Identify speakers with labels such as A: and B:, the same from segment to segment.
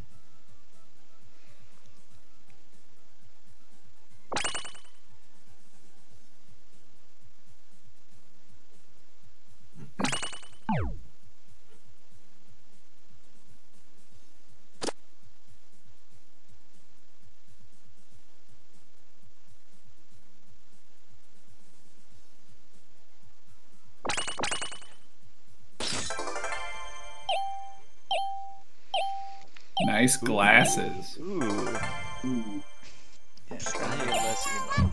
A: Nice glasses.
B: Ooh. Yeah, try to less emo.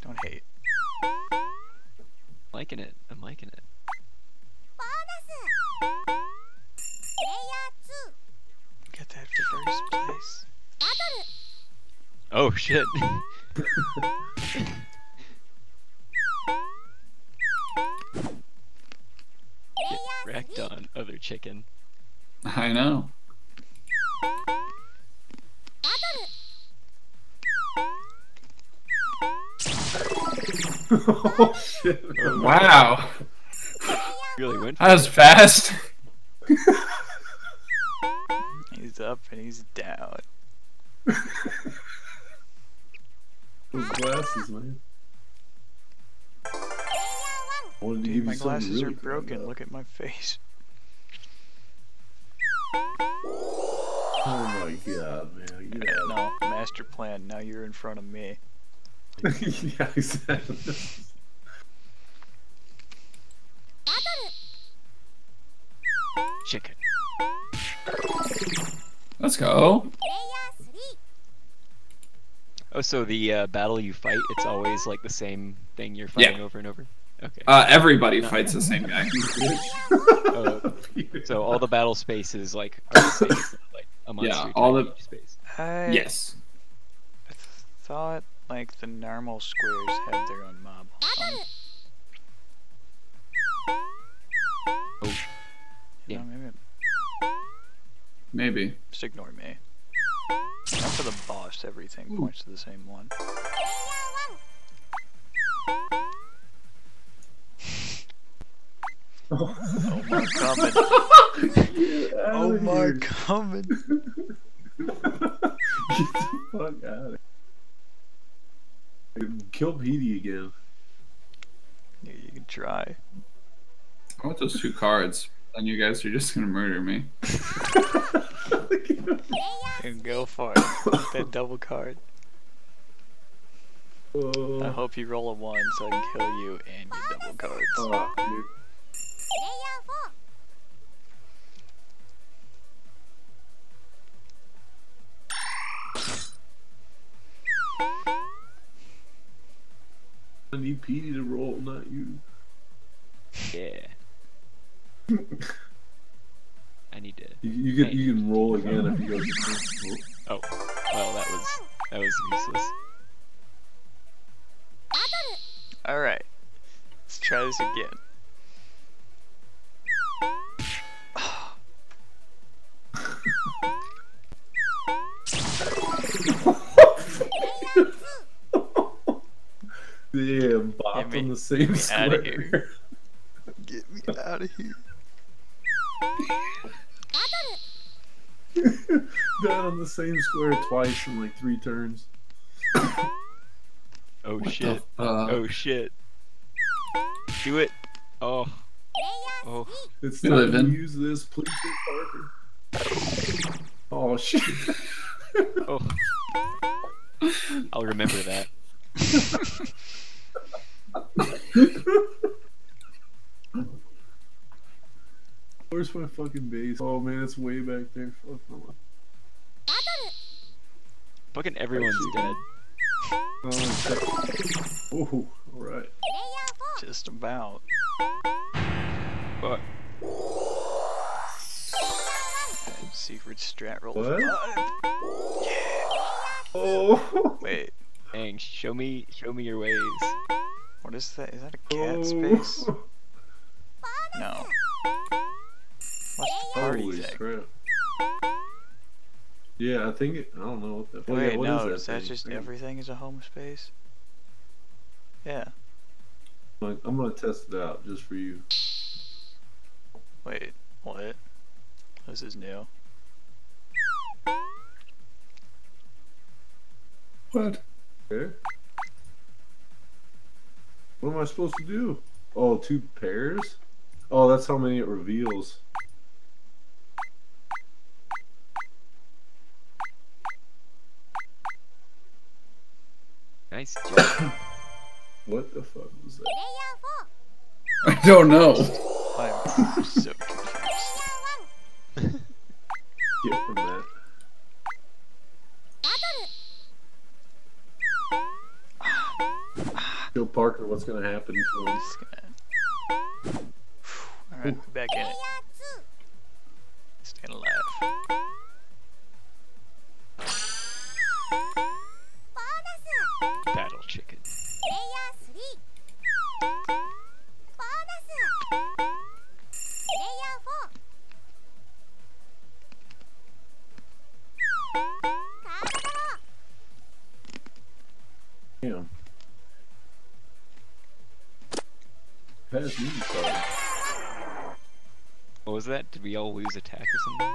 B: Don't hate.
C: liking it. I'm liking it.
B: Get that for first place.
C: Oh shit. Get wrecked on other chicken.
A: I know.
D: Oh shit.
A: Wow.
C: Really went.
A: That was fast.
B: He's up and he's down.
D: Those glasses, man. I wanted to
B: Dude, my glasses
D: really
B: are broken. Look at my face.
D: Oh my god, man.
B: Yeah, no, master plan. Now you're in front of me.
D: yeah, exactly.
A: Let's go.
C: Oh, so the uh, battle you fight, it's always like the same thing you're
A: Yeah.
C: fighting over and over. Okay.
A: Uh, everybody fights the same guy.
C: Oh, so all the battle spaces like are the same, like a monster
A: Yeah, all the-
C: each space.
B: I
A: Yes.
B: thought like the normal squares have their own mob. Um,
C: Oh. Yeah.
B: Maybe just ignore me. For the boss, everything points to the same one. Oh Omar coming. Omar oh coming.
D: Get the fuck out of here. Kill Petey again.
B: Yeah, you can try.
A: I want those two cards. Then you guys are just gonna murder me.
B: And go for it. that double card. I hope you roll a one so I can kill you and your double cards.
D: oh. I need Petey to roll, not you.
C: Yeah. I need to.
D: You, you can you can roll again if you go.
C: Oh, well, that was that was useless.
B: Alright. Let's try this again.
D: Damn, Bop
B: Get
D: on the same
B: me
D: square.
B: here. Get me out of here.
D: Down on the same square twice in like three turns.
C: Oh
A: What
C: shit.
A: the fuck?
C: Oh shit. Do it. Oh. Oh.
D: It's time
A: live
D: to
A: in.
D: use this, please, Parker. Oh shit!
C: Oh. I'll remember that.
D: Where's my fucking base? Oh man, it's way back there. Fuck no.
C: Fucking everyone's dead.
D: Oh, oh, alright.
B: Just about.
C: Fuck.
B: Secret strat roll
D: What?
B: five.
D: Oh!
B: Wait,
C: Dang, show me show me your ways.
B: what is that? Is that a
D: Oh.
B: cat space? No. What's party
D: Holy
B: thing?
D: crap. Yeah, I think it, I don't know what the. oh,
B: Wait,
D: yeah, what
B: no,
D: is
B: is that just
D: Hang
B: everything is a home space? Yeah.
D: I'm gonna- I'm gonna test it out just for you.
B: Wait, what? This is new.
A: What?
D: Okay. What am I supposed to do? Oh, two pairs? Oh, that's how many it reveals.
C: Nice job.
D: What the fuck was that?
A: I don't know.
B: I'm so confused.
D: Get from that. Joe Parker, what's gonna happen to him?
B: Alright, back in it.
D: Pass me card.
C: What was that? Did we all lose attack or something?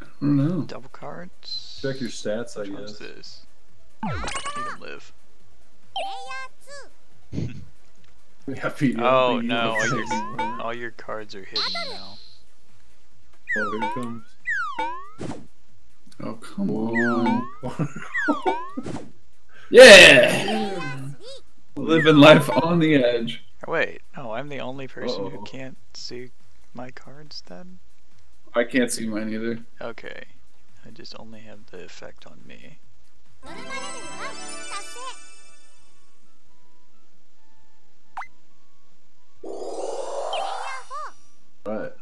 A: I don't know.
B: Double cards.
D: Check your stats, I
B: Which one's
D: guess.
B: this? You can live.
D: Yeah, Pete,
B: Oh
D: you
B: no,
D: look
B: all your, all your cards are hidden now.
D: Oh, here it comes.
A: Oh, come on. Yeah! Living life on the edge.
B: Wait, no, I'm the only person who
D: Uh-oh.
B: can't see my cards then?
A: I can't see mine either.
B: Okay. I just only have the effect on me.
D: right.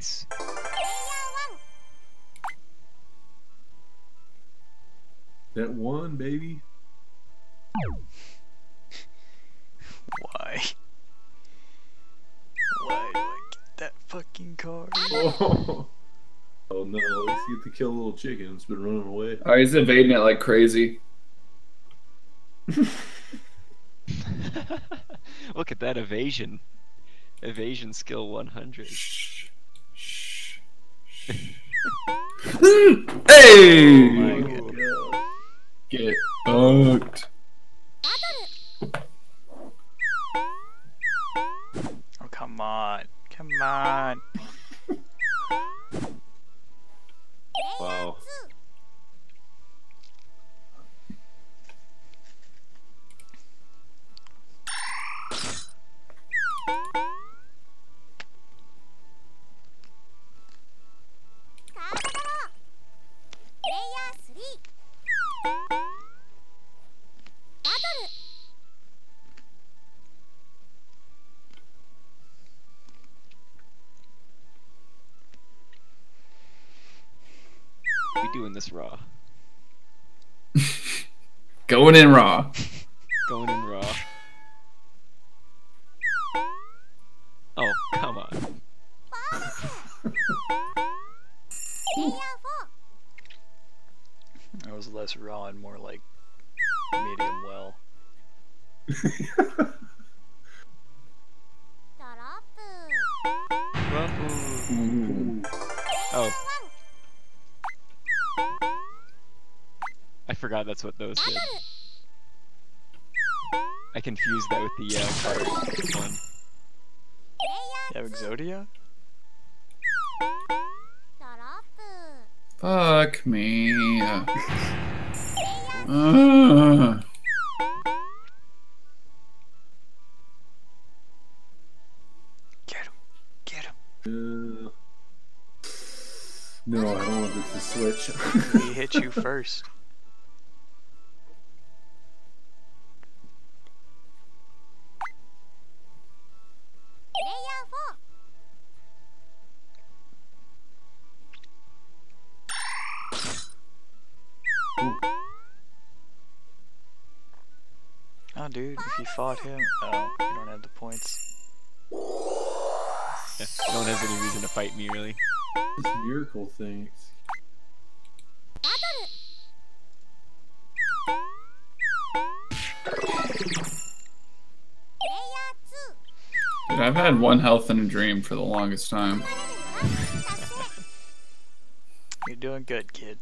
C: Nice.
D: That one, baby.
B: Why? Why do I get that fucking card?
D: Oh. Oh no, at least you get to kill a little chicken. It's been running away.
A: Oh, he's evading it like crazy.
C: Look at that evasion. Evasion skill 100.
A: Shh. Shh. Shh.
B: Oh
A: hey!
B: my.
A: Get fucked.
B: Oh, come on. Come on.
D: Wow.
C: Doing this raw.
A: Going in raw.
C: That's what those did. I confused that with the uh, card one.
B: You have Exodia?
A: Fuck me. Uh.
B: Get him. Get him.
D: Uh, no, I don't want this to switch.
B: He hit you first. Fought him. Uh, oh, you don't have the points.
C: Yeah, no one has any reason to fight me, really.
D: This miracle thing.
A: Dude, I've had one health in a dream for the longest time.
B: You're doing good, kid.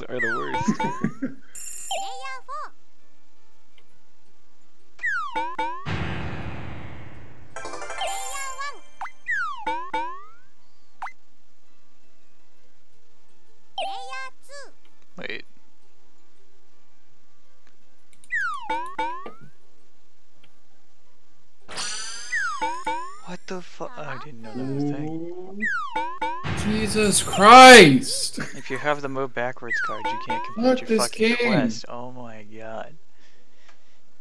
C: My are the worst.
B: Wait. What the fuck? I didn't know that was a thing.
A: Jesus Christ!
B: If you have the move backwards card, you can't
A: Fuck
B: complete your
A: this
B: fucking
A: game.
B: quest. Oh my god.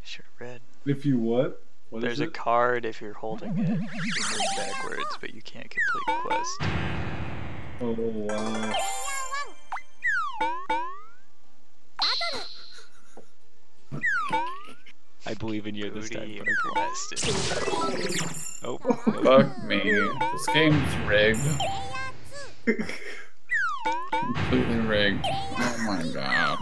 B: Should have read.
D: If you what? What is
B: There's a
D: it?
B: card if you're holding it. You move backwards, but you can't complete quest.
D: Oh wow.
C: I believe in you this time, Parker. Oh,
A: Fuck me. This game's rigged. Completely rigged. Oh my god.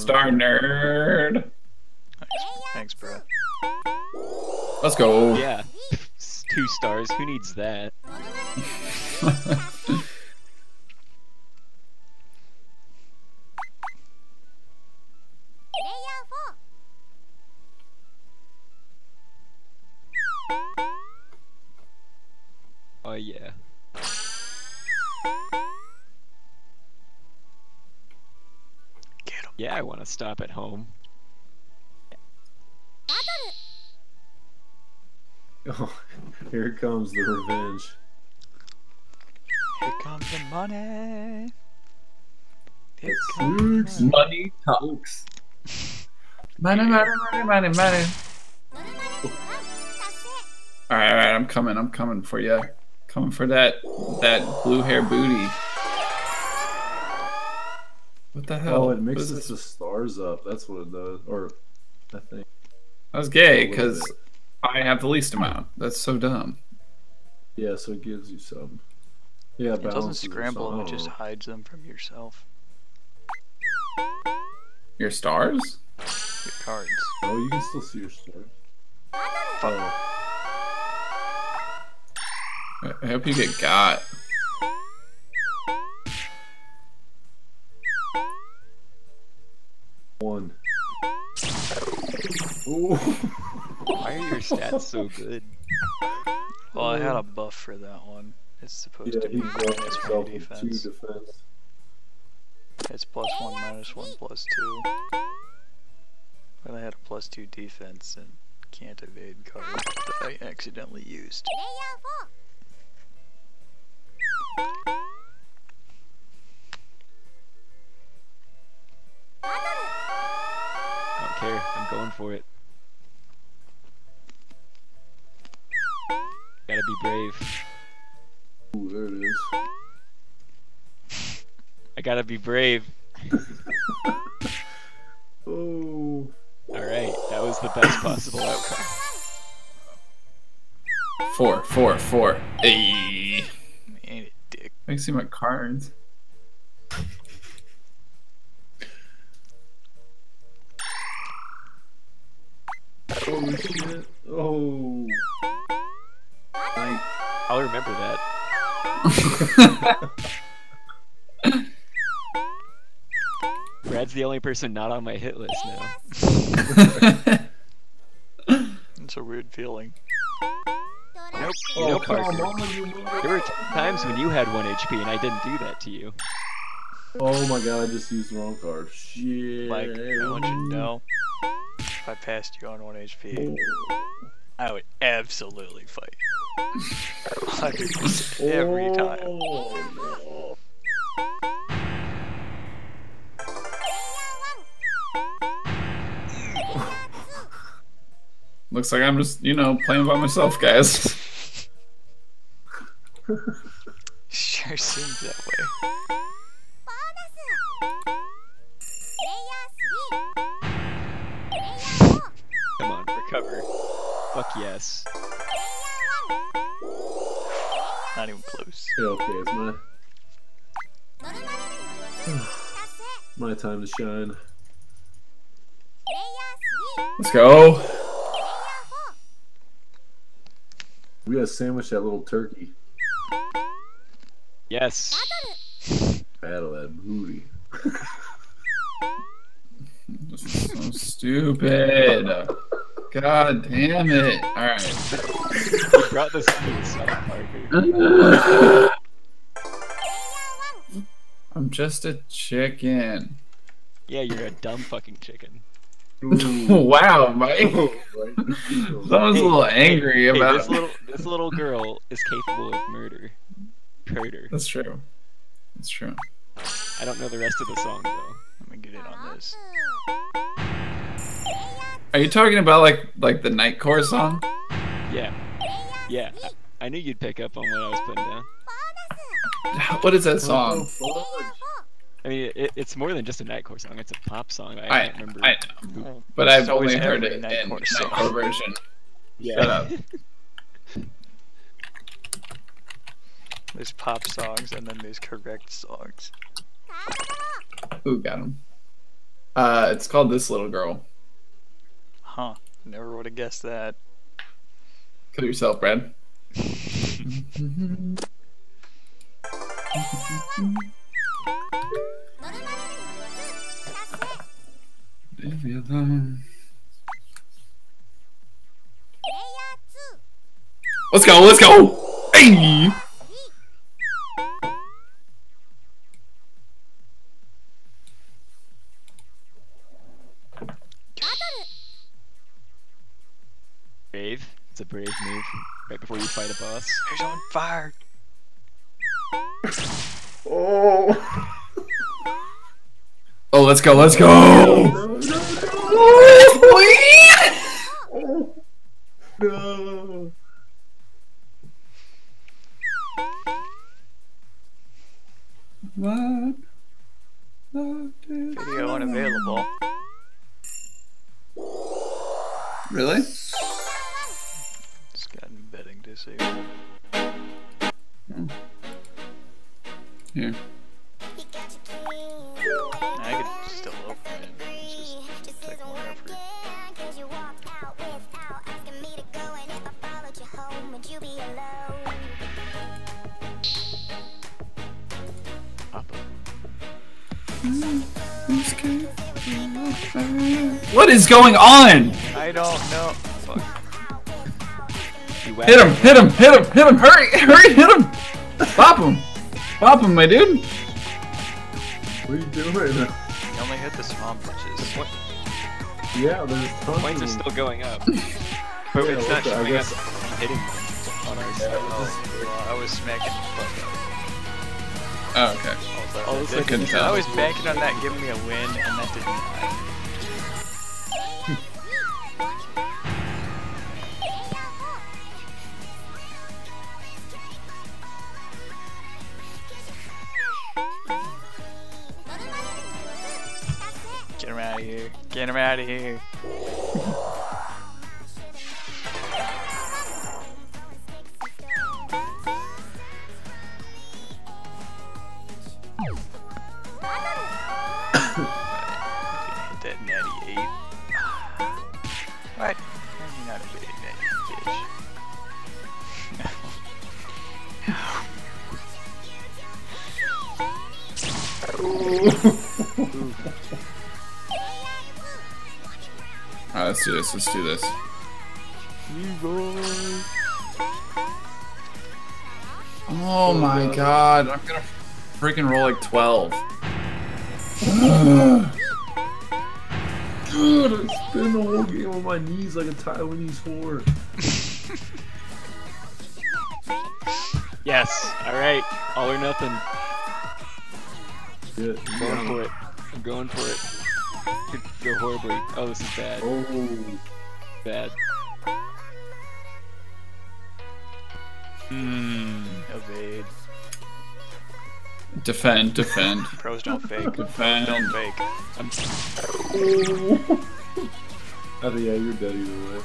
A: Star, nerd.
B: Thanks, bro.
A: Let's go.
C: Yeah. Two stars. Who needs that? stop at home.
D: Oh, here comes the revenge.
B: Here comes the money. Here
D: It's
B: comes money.
A: Money talks. Money, money, money, money, money. Alright, alright, I'm coming, I'm coming for you. Coming for that that blue hair booty. What the hell?
D: Oh, it mixes
A: this?
D: the stars up. That's what it does. Or, I think.
A: That was gay because. I have the least amount. That's so dumb.
D: Yeah, so it gives you some. Yeah,
B: It doesn't scramble them, it just oh. hides them from yourself.
A: Your stars?
B: Your cards.
D: Oh, you can still see your stars. Oh,
A: I I hope you get got.
D: One. Ooh.
C: Why are your stats so good?
B: Well, I had a buff for that one. It's supposed
D: Yeah,
B: to be minus one
D: himself two
B: defense.
D: defense.
B: It's plus one, minus one, plus two. But I had a plus two defense and can't evade card that I accidentally used.
C: Care. I'm going for it. Gotta be brave.
D: Ooh, there it is.
C: I gotta be brave.
D: Oh.
C: Alright, that was the best possible outcome.
A: Four, four, four. Hey.
B: Ain't it dick.
A: I can see my cards.
D: Oh shit. Oh. Nice.
C: I'll remember that. Brad's the only person not on my hit list now.
B: It's a weird feeling.
C: Nope. You
D: Oh,
C: know, Parker.
D: on,
C: There were times when you had 1 HP and I didn't do that to you.
D: Oh my god, I just used the wrong card. Shit.
B: Like, I want you to know, if I passed you on 1 HP, I would absolutely fight. 100% every time.
D: Oh,
A: Looks like I'm just, you know, playing by myself, guys.
B: Sure seems that way.
C: Yes.
B: Not even close.
D: Okay, it's my my time to shine.
A: Let's go.
D: We gotta sandwich that little turkey.
C: Yes.
D: Battle that booty.
A: This is so stupid. God damn it. Alright.
C: You brought this to yourself,
A: I'm just a chicken.
C: Yeah, you're a dumb fucking chicken.
A: wow, Mike. Someone's a little angry
C: Hey,
A: about
C: this little this little girl is capable of murder. Murder.
A: That's true. That's true.
C: I don't know the rest of the song though.
B: Let me get in on this.
A: Are you talking about like like the Nightcore song?
C: Yeah. Yeah. I, knew you'd pick up on what I was putting down.
A: What is that song?
C: I mean, it, it's more than just a Nightcore song. It's a pop song. I,
A: I,
C: can't remember.
A: I know, but I've only heard it in
B: Nightcore.
A: Nightcore version.
C: yeah.
A: Shut up.
B: There's pop songs and then there's correct songs.
A: Ooh, got him. Uh, it's called This Little Girl.
B: Huh. Never would have guessed that.
A: Kill yourself, Brad. Leave me alone. Let's go, let's go! Hey!
C: Brave. A brave move. Right before you fight a boss.
B: Who's on fire?
D: Oh.
A: Oh, let's go, let's go!
D: No.
A: What? What is-
B: Video unavailable.
A: Really?
B: Just got.
A: Here.
B: I could still open it. It's just take more effort.
A: What is going on?
B: I don't know. Fuck.
C: You
A: Hit him, hit him, hit him, hit him, hurry, hurry, hit him! Pop him! Pop him, my dude!
D: What are you doing? right now?
B: You only hit the small bitches. What?
D: Yeah, there's tons
C: Points are
D: of them.
C: still going up. But
D: Yeah,
C: it's not
D: I
C: showing
D: guess-
C: us hitting them on our side.
B: I was smacking the fuck up.
A: Oh, okay.
B: Also,
C: All of a
B: that
C: sudden
B: didn't-
A: you tell.
B: I was banking on that giving me a win, and that did Get him out of here.
A: This, let's do this. Oh my god, I'm gonna freaking roll like 12.
D: Dude, I spent the whole game on my knees like a Taiwanese whore.
C: Yes. All right. All or nothing.
D: Shit.
C: I'm going for it. I'm going for it. Could go horribly. Oh, this is bad.
D: Oh,
C: Bad. Hmm.
B: Evade.
A: Defend, defend,
B: Pros don't fake.
A: defend.
B: Don't fake.
C: I'm.
D: oh yeah, you're dead either way.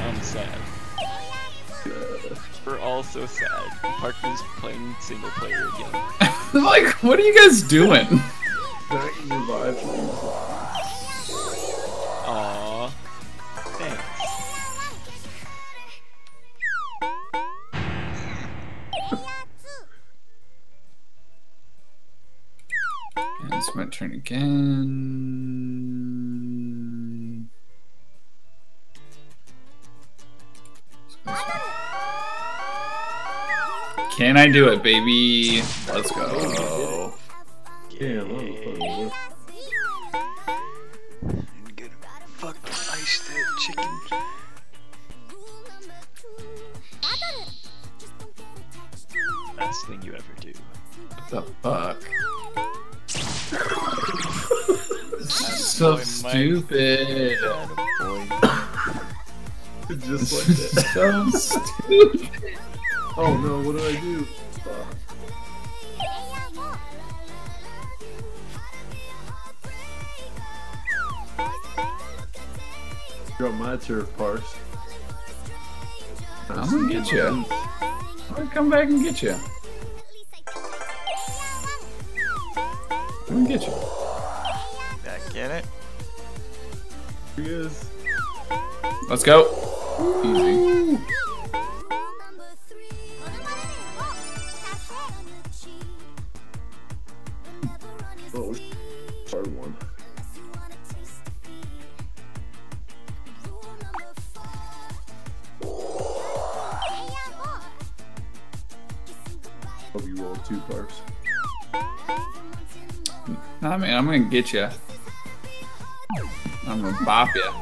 C: I'm sad.
D: Yeah.
C: We're all so sad. Parker's playing single player again.
A: like, what are you guys doing?
D: That revived me.
C: Aww.
A: And it's my turn again. Can I do it, baby? Let's go.
D: Damn, that was fun.
B: Fuck ice that chicken.
C: Best thing you ever do.
A: What the fuck? so stupid.
D: Just like that.
A: so stupid.
D: Oh no, what do I do? Fuck. You're on my turf, Parks.
A: I'm gonna get you. I'm gonna come back and get you. I'm gonna get you.
B: Back in it.
D: Here he is.
A: Let's go. Easy. Get you. I'm gonna bop you.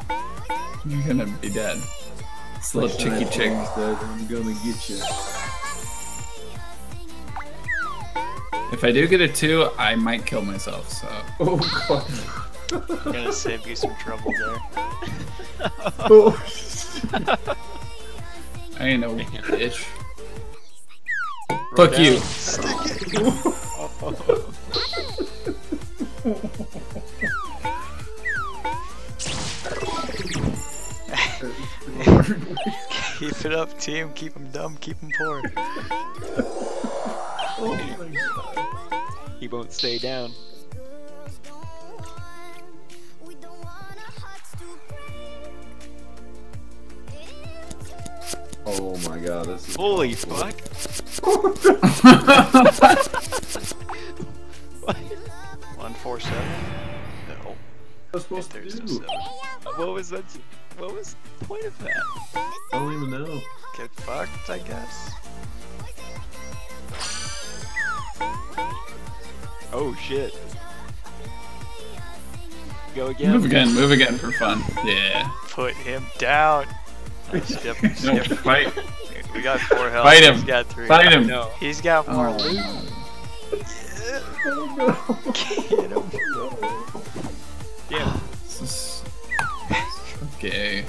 A: You're gonna be dead. This little chicky chick.
D: Dead. I'm gonna get you.
A: If I do get a two, I might kill myself. So
D: Oh god.
B: I'm gonna save you some trouble there.
D: oh,
A: I ain't no bitch. Fuck you.
B: Keep it up, team. Keep them dumb. Keep them poor.
D: my god.
C: He won't stay down.
D: Oh my god, this is
C: Holy fuck!
B: One four seven. No.
D: What's supposed to do?
B: seven.
C: What was that? What was the point of that?
D: I don't even know.
B: Get fucked, I guess.
C: Oh shit. Go again.
A: Move again, move again for fun. Yeah.
B: Put him down. Step,
A: No, fight.
B: We got four health.
A: Fight him.
B: He's got three.
A: Fight him.
C: No.
B: He's got oh. more
A: Oh,
B: loot.
A: no.
D: Oh no.
B: Get him.
C: Damn.
A: This is so gay.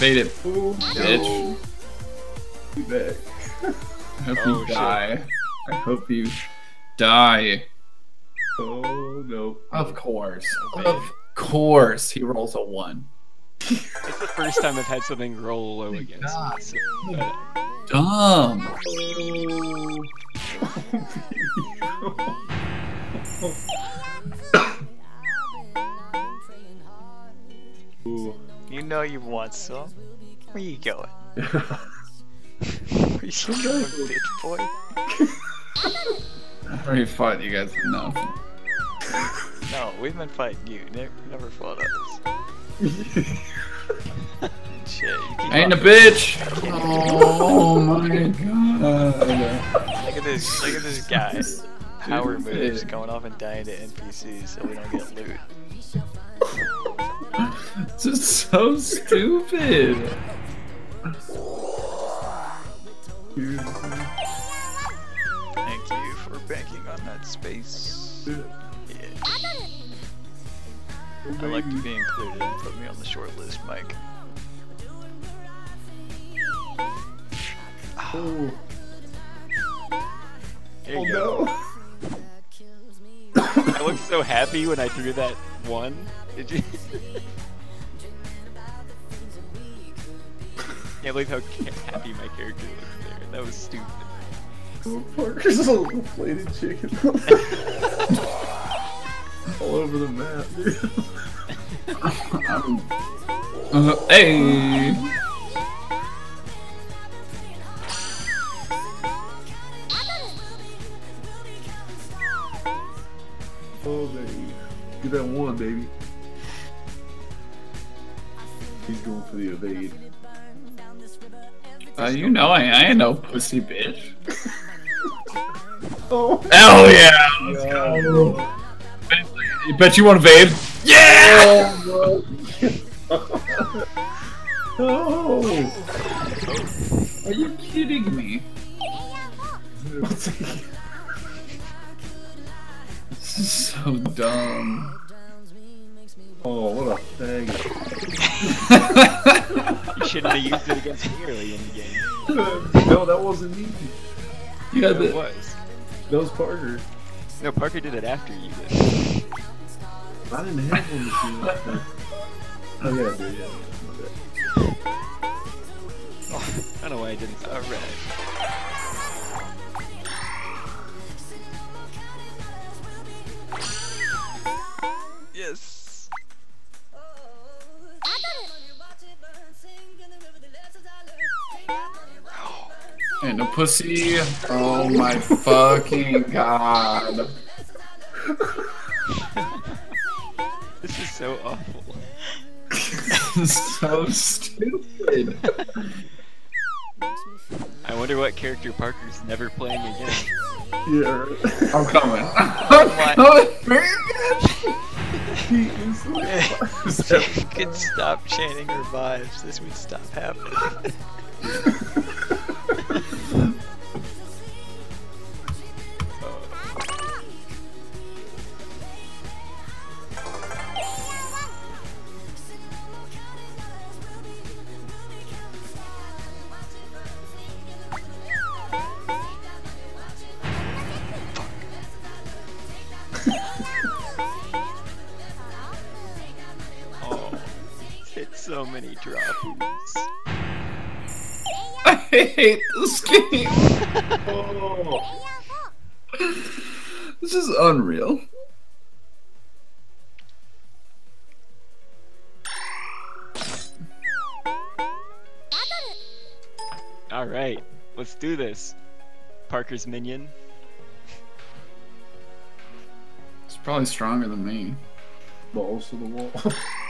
A: Bait it,
D: Oh,
A: bitch.
D: Be back.
A: I hope
C: Oh,
A: you
C: shit.
A: die. I hope you die.
D: Oh no.
A: Of course.
C: Okay.
A: Of course. He rolls a one.
C: It's the first time I've had something roll low against
A: God.
C: me. So, uh,
A: Dumb.
D: Ooh.
B: You know you want some. Where you going? Where you going, bitch boy?
A: I already fought you guys enough.
B: No, we've been fighting you. Ne- never fought others. Shit,
A: I ain't a bitch. Oh my god.
B: Look at this, look at this guy. Power moves going off and dying to NPCs so we don't get loot.
A: This is so stupid.
B: Thank you for banking on that space. Yeah. I like to be included and put me on the short list, Mike.
D: Oh,
B: There
D: oh
B: go.
D: no.
C: I looked so happy when I threw that one. Did you? Can't believe how happy my character looked there. That was stupid.
D: Parker's a little plated chicken. All over the map, dude.
A: Uh, hey.
D: Oh, baby. Get that one, baby. He's going for the evade.
A: Uh, you know I, I ain't no pussy bitch.
D: Oh,
A: Hell yeah! Let's go. You bet you want to evade? Yeah!
D: oh.
A: Are you kidding me?
D: What's
A: This is so dumb.
D: Oh, what a thing.
C: You shouldn't have used it against me early in the game.
D: no, that wasn't me.
A: you got
C: It
A: the,
C: was.
D: That was Parker.
C: No, Parker did it after you did.
D: I didn't have one to see that. Oh, yeah, I did, yeah. My bad.
C: I don't know why I didn't.
B: Alright.
A: Ain't no pussy. Oh my fucking god.
C: This is so awful.
A: This is so stupid.
C: I wonder what character Parker's never playing again.
D: Yeah.
A: I'm coming.
B: Oh my-
A: I'm coming.
D: He is like
B: if you could stop chanting revives, this would stop happening.
A: hate this game.
D: Oh,
A: This is unreal.
C: All right, let's do this. Parker's minion.
A: It's probably stronger than me.
D: balls to the wall.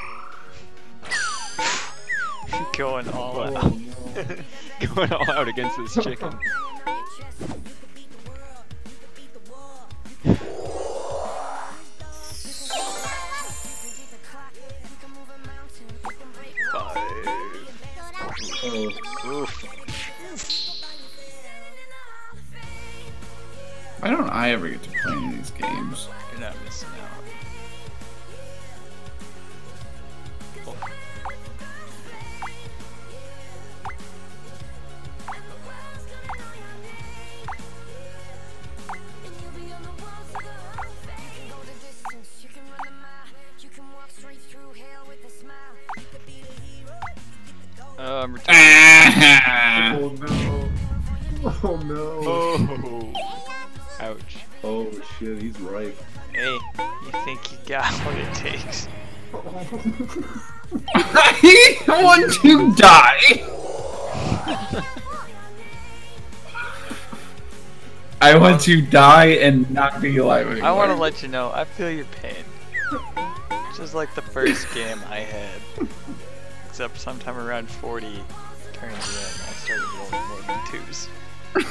B: Going all
D: Oh,
B: out.
D: no.
C: Going all out against this chicken.
B: Five. Oof.
A: Why don't I ever get to play any of these games?
B: Return.
A: Ah!
D: oh no. Oh no.
C: Oh, ouch.
D: Oh shit, he's right.
B: Hey, you think you got what it takes?
A: I want to die. I want to die and not be alive anymore.
B: I want to let you know, I feel your pain. Just like the first game I had. Except sometime around 40 turns in, I started rolling more than twos.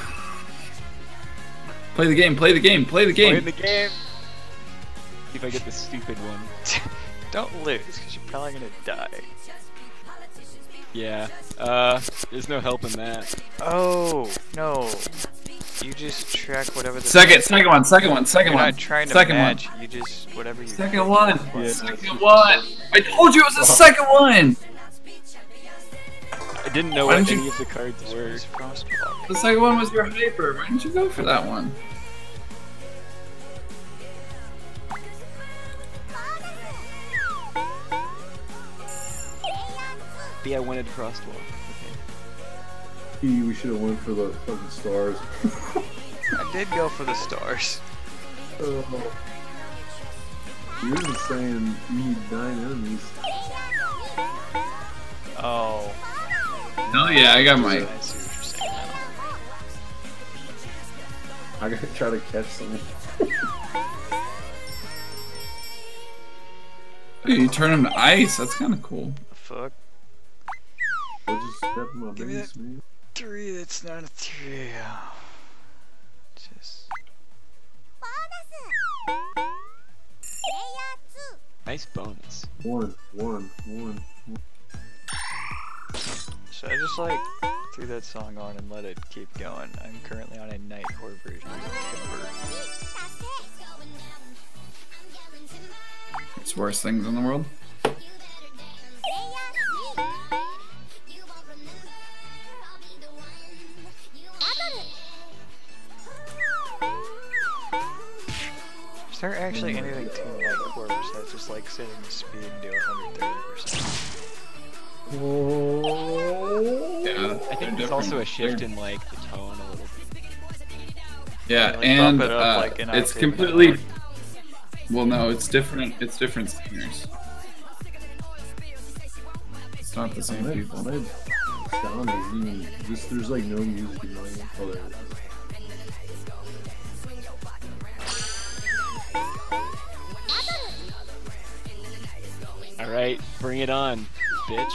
A: Play the game. Play the game. Play the game.
C: Play the game. See if I get the stupid one.
B: Don't lose, because you're probably gonna die.
C: Yeah. Uh, there's no help in that.
B: Oh, no. You just track whatever the
A: Second, second one, second one, second
B: You're
A: one.
B: not trying to
A: second
B: match,
A: one.
B: you just whatever you
A: Second one.
D: Yeah.
A: Second one. I told you it was the second one.
C: I didn't know
A: Why
C: what any
A: you-
C: of the cards were.
A: The second one was your hyper. Why didn't you go for that one?
C: Yeah, I wanted Frostwall. Okay.
D: Gee, we should have went for the fucking stars.
B: I did go for the stars.
D: Oh. You're just saying you need nine enemies.
B: Oh.
A: Oh yeah, I got my.
B: see what you're saying now.
D: I gotta try to catch someone.
A: Hey, you turn him to ice. That's kind of cool.
B: The fuck?
D: I'll just step my
B: Give me
D: base,
B: that-
D: man.
B: Three, that's not a three. Just.
C: Nice bonus.
D: One, one, one.
B: Should I just like threw that song on and let it keep going? I'm currently on a Nightcore version of Timber.
A: It's worst things in the world.
B: Is there actually anything to Nightcore besides just like setting the speed to 130%?
A: Yeah,
C: I think there's also a shift in like the tone a little bit.
A: Yeah,
B: Like,
A: and
B: it up,
A: uh,
B: like, an
A: it's
B: octave and a
A: completely.
B: half.
A: Well, no, it's different. It's different singers. It's not the same
D: My,
A: people.
D: my sound is even just there's like no music in my there it is.
C: Alright, bring it on, bitch.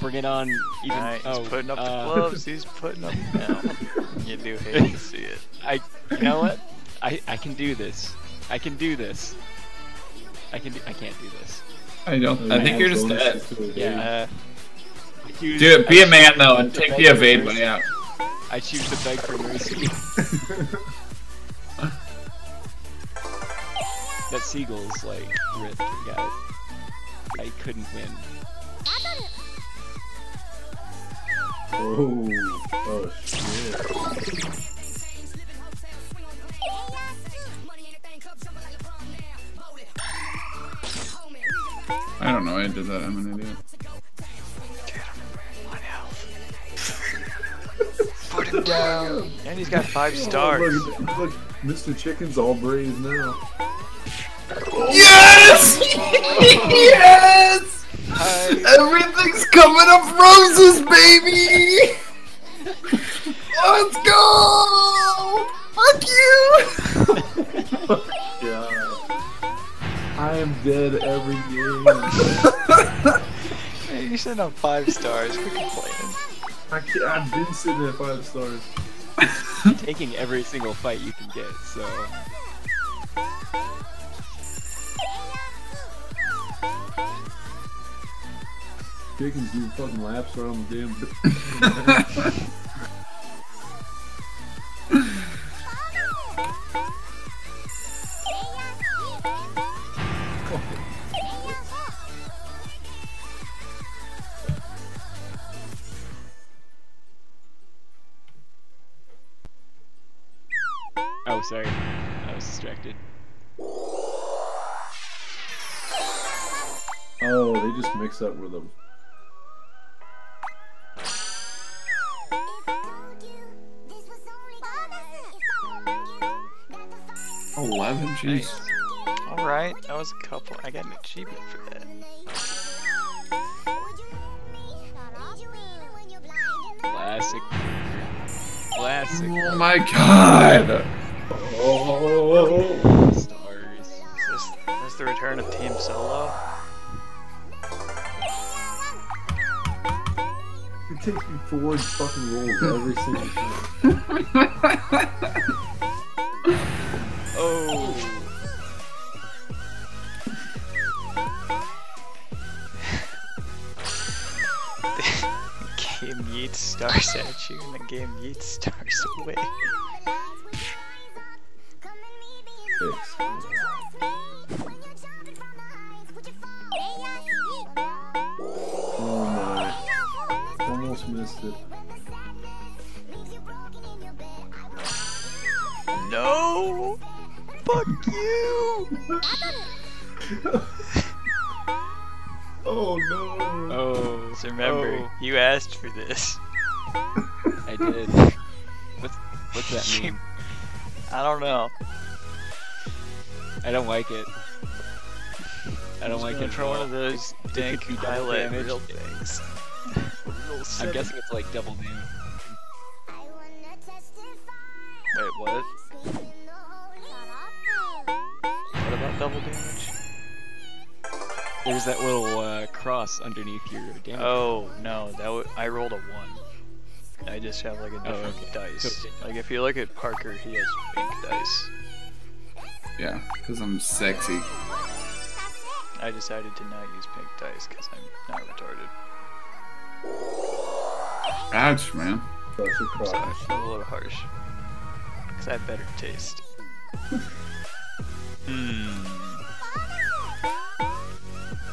C: Bring it on even
B: Alright, he's
C: oh,
B: putting up
C: uh,
B: the gloves, he's putting them down. You do hate to see it.
C: I you know what? I I can do this. I can do this. I can do, I can't do this.
A: I don't. I think you're just dead.
C: Yeah. Choose-
A: Do it. Be
C: I
A: a man though, and
C: to
A: take the evade
C: mercy.
A: money out.
C: I choose to beg for mercy. that seagull's like ripped out. I couldn't win.
D: Oh, oh shit.
A: I don't know. I did that. I'm an idiot.
B: one health. Put him down! And he's got five oh, stars.
D: Oh, look, look, Mr. Chicken's all brave now.
A: Yes! yes!
B: Hi.
A: Everything's coming up roses, baby! Let's go! Fuck you!
D: God. I am dead every game.
B: Hey, you sitting on five stars, quit complaining.
D: I can't, I've been sitting at five stars.
C: Taking every single fight you can get, so
D: Chicken's doing fucking laps around the damn.
C: Oh sorry. I was distracted.
D: Oh, they just mix up with them.
A: Eleven, jeez.
B: All right, that was a couple. I got an achievement for that.
C: Classic. Classic.
A: Oh my god!
D: Oh.
C: Stars.
B: Is this, this the return of Team Solo?
D: It takes me forward fucking rolls every single time.
B: game yeets stars away.
D: Fix. Oh my. Almost missed it.
B: No! Fuck you!
D: Oh no.
C: Oh.
B: So remember,
C: oh,
B: you asked for this.
C: What's what's that mean?
B: I don't know.
C: I don't like it. I don't like it.
B: for one of those dank
C: could be double
B: highlight
C: damage.
B: real things.
C: I'm guessing it's like double damage.
B: Wait, what? What about double damage?
C: There's that little uh, cross underneath your damage.
B: Oh no, that w I rolled a one. I just have like a
C: Oh,
B: different
C: okay.
B: dice.
C: So-
B: Like if you look at Parker, he has pink dice.
A: Yeah, because I'm sexy.
B: I decided to not use pink dice because I'm not retarded.
A: Ouch, man.
D: Such a
B: So
D: cross.
B: I'm a little harsh. Because I have better taste. Hmm.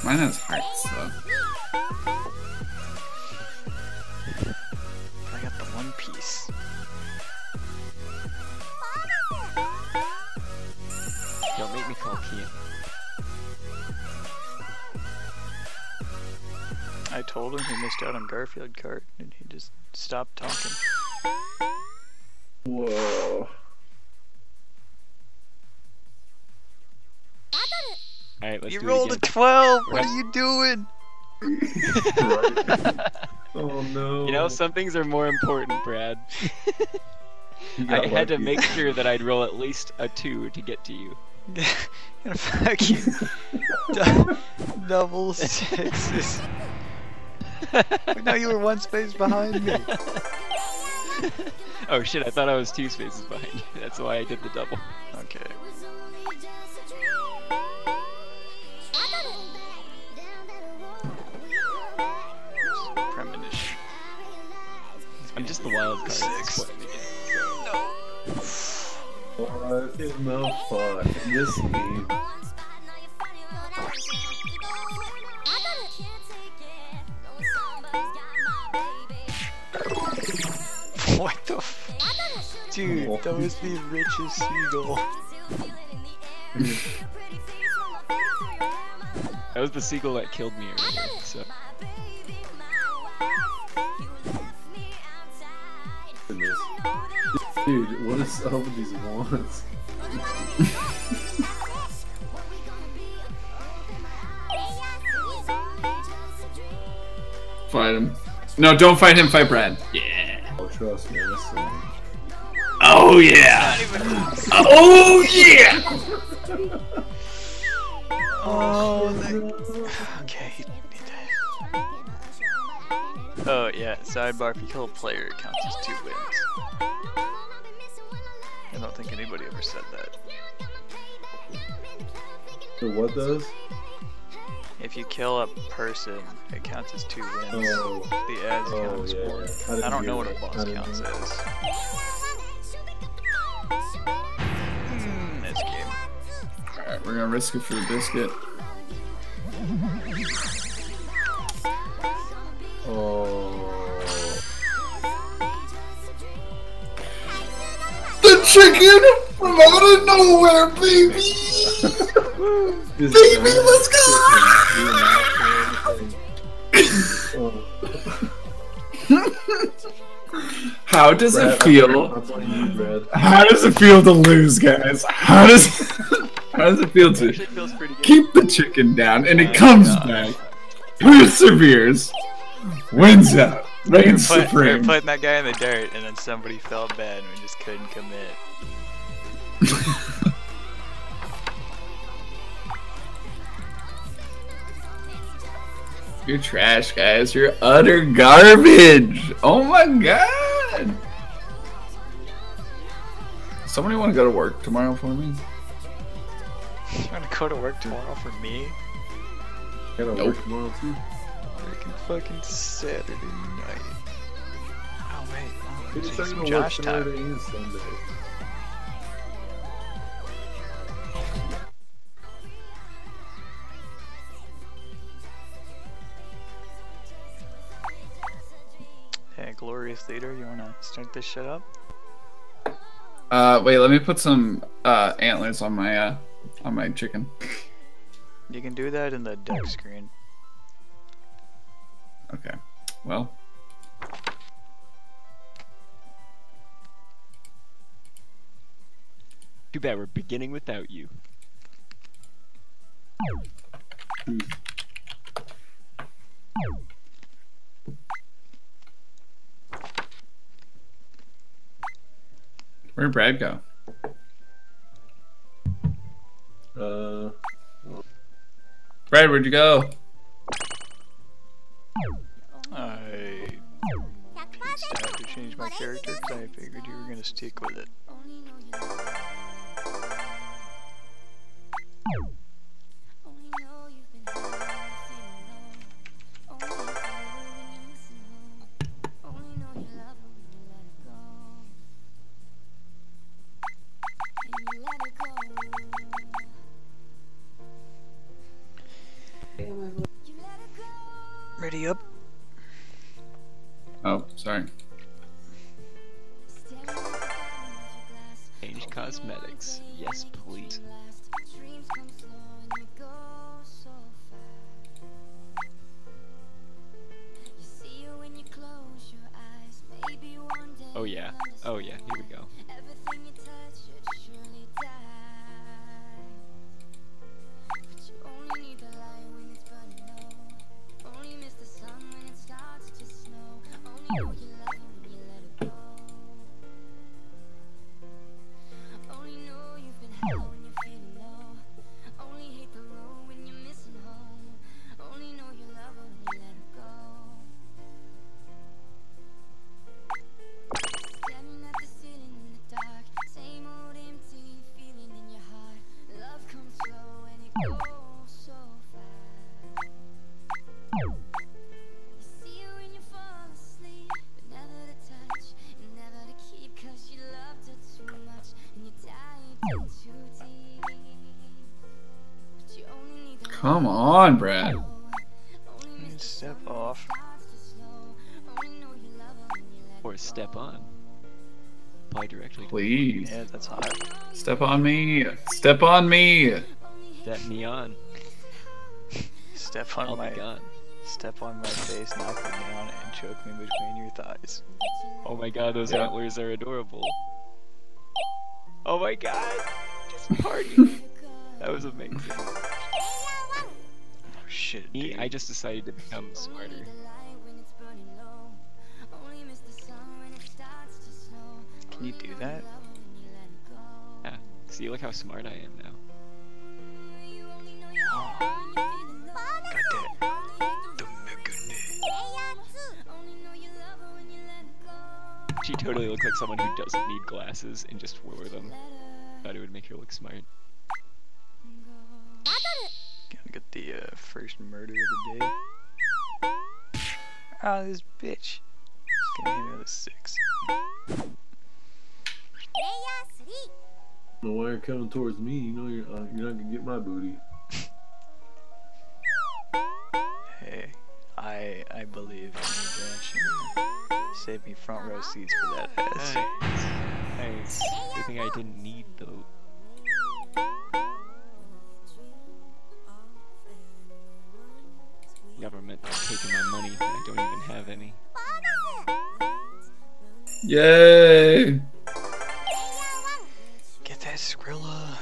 A: Mine has hearts, though.
B: I told him he missed out on Garfield Kart, and he just stopped talking.
D: Whoa.
C: Alright, let's
B: you
C: do
B: rolled
C: it
B: a 12! What are you doing?
D: Right. Oh no.
C: You know, some things are more important, Brad. I
D: got
C: had to make sure that I'd roll at least a 2 to get to you.
B: Gonna fuck you. Double sixes. Wait, no, you were one space behind me.
C: oh shit, I thought I was two spaces behind you. That's why I did the double.
B: Okay. Premonition.
C: I'm just the wild card at this
B: Six.
C: point in the game. so-
D: What in the fuck? This game.
B: F- Dude, oh. that was the richest seagull.
C: That was the seagull that killed me earlier, so.
D: Goodness. Dude, what is up with these wands?
A: Fight him. No, don't fight him. Fight Brad. Yeah.
D: Oh
A: yeah. Oh yeah.
B: Oh, that... okay. he- he did. Oh yeah, sidebar, if you kill a player, it counts as two wins. I don't think anybody ever said that.
D: So what does?
B: If you kill a person, it counts as two wins.
D: Oh.
B: The ads count
D: Oh,
B: as
D: yeah,
B: one.
D: yeah. I
B: I, don't know what a boss
D: counts didn't
A: we're gonna risk it for the biscuit.
D: Oh.
A: The chicken from out of nowhere, baby. Baby, let's go! How does
D: Brad,
A: it feel?
D: I'm playing you, Brad.
A: How does it feel to lose, guys? How does how does it feel to
C: Actually feels pretty good.
A: keep the chicken down and it
B: Oh,
A: comes
B: gosh.
A: back, perseveres, wins out,
B: We were,
A: reigns
B: put, we were putting that guy in the dirt, and then somebody felt bad, and we just couldn't commit.
A: You're trash, guys. You're utter garbage. Oh my god. Somebody want to go to work tomorrow for me?
B: You wanna go to work tomorrow for me?
D: Gotta
A: Nope.
D: work tomorrow too.
B: Freaking fucking Saturday night. Oh wait, oh, I'm
D: it's
B: taking some
D: gonna
B: Josh
D: Saturday
B: time.
D: and Sunday.
B: Hey, glorious leader, you wanna start this shit up?
A: Uh, wait. Let me put some uh antlers on my uh on my chicken.
B: You can do that in the deck screen.
A: Okay. Well.
C: Too bad we're beginning without you.
A: Where'd Brad go? Brad, where'd you go?
B: I pieced out to change my character because I figured you were gonna stick with it.
E: When
A: Brad.
E: let it
C: Or step on. Apply directly
A: Please.
B: Yeah, that's hot.
A: Step on me. Step on me.
C: Step me on.
B: Step on
C: I'll
B: my
C: gun.
B: step on my face, knock me down, and choke me between your thighs.
C: Oh my god, those
A: Yeah.
C: antlers are adorable. Oh my god! Just party! that was amazing.
B: Shit, dude.
C: I just decided to become smarter.
B: Can you do that?
C: Yeah. See, look how smart I am now. She totally looked like someone who doesn't need glasses and just wore them. Thought it would make her look smart.
B: Gonna get the uh, first murder of the day. Ah, this bitch. Just gonna hit me with a six.
D: know why you're coming towards me. You know you're uh, you're not gonna get my booty.
B: Hey, I I believe in you, Josh. Save me front row seats for that ass.
C: Nice. Good thing I didn't need though. Government taking my money. and I don't even have any.
A: Yay.
B: Get that Skrilla.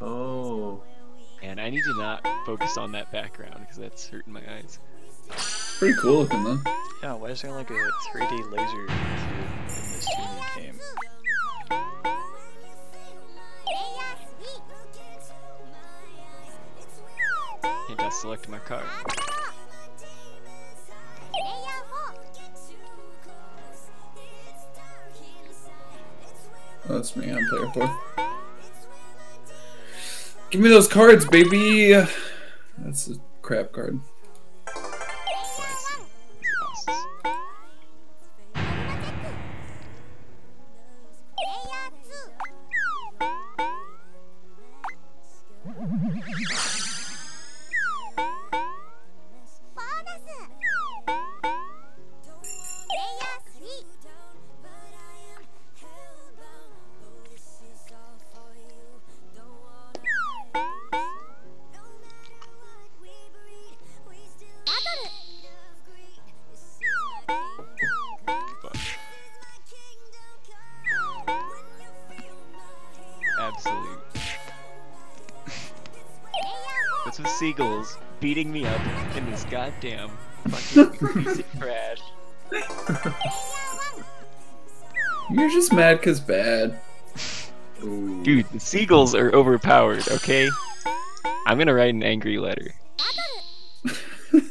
D: Oh,
C: And I need to not focus on that background because that's hurting my eyes.
A: Pretty cool looking though.
B: Yeah, why is there like a 3D laser in this 2D
C: select my card.
A: Oh, that's me. I'm player four. Give me those cards, baby. That's a crap card.
C: Absolute. What's with seagulls beating me up in this goddamn fucking piece of trash?
A: You're just mad cause bad.
D: Ooh.
C: Dude, the seagulls are overpowered, okay? I'm gonna write an angry letter.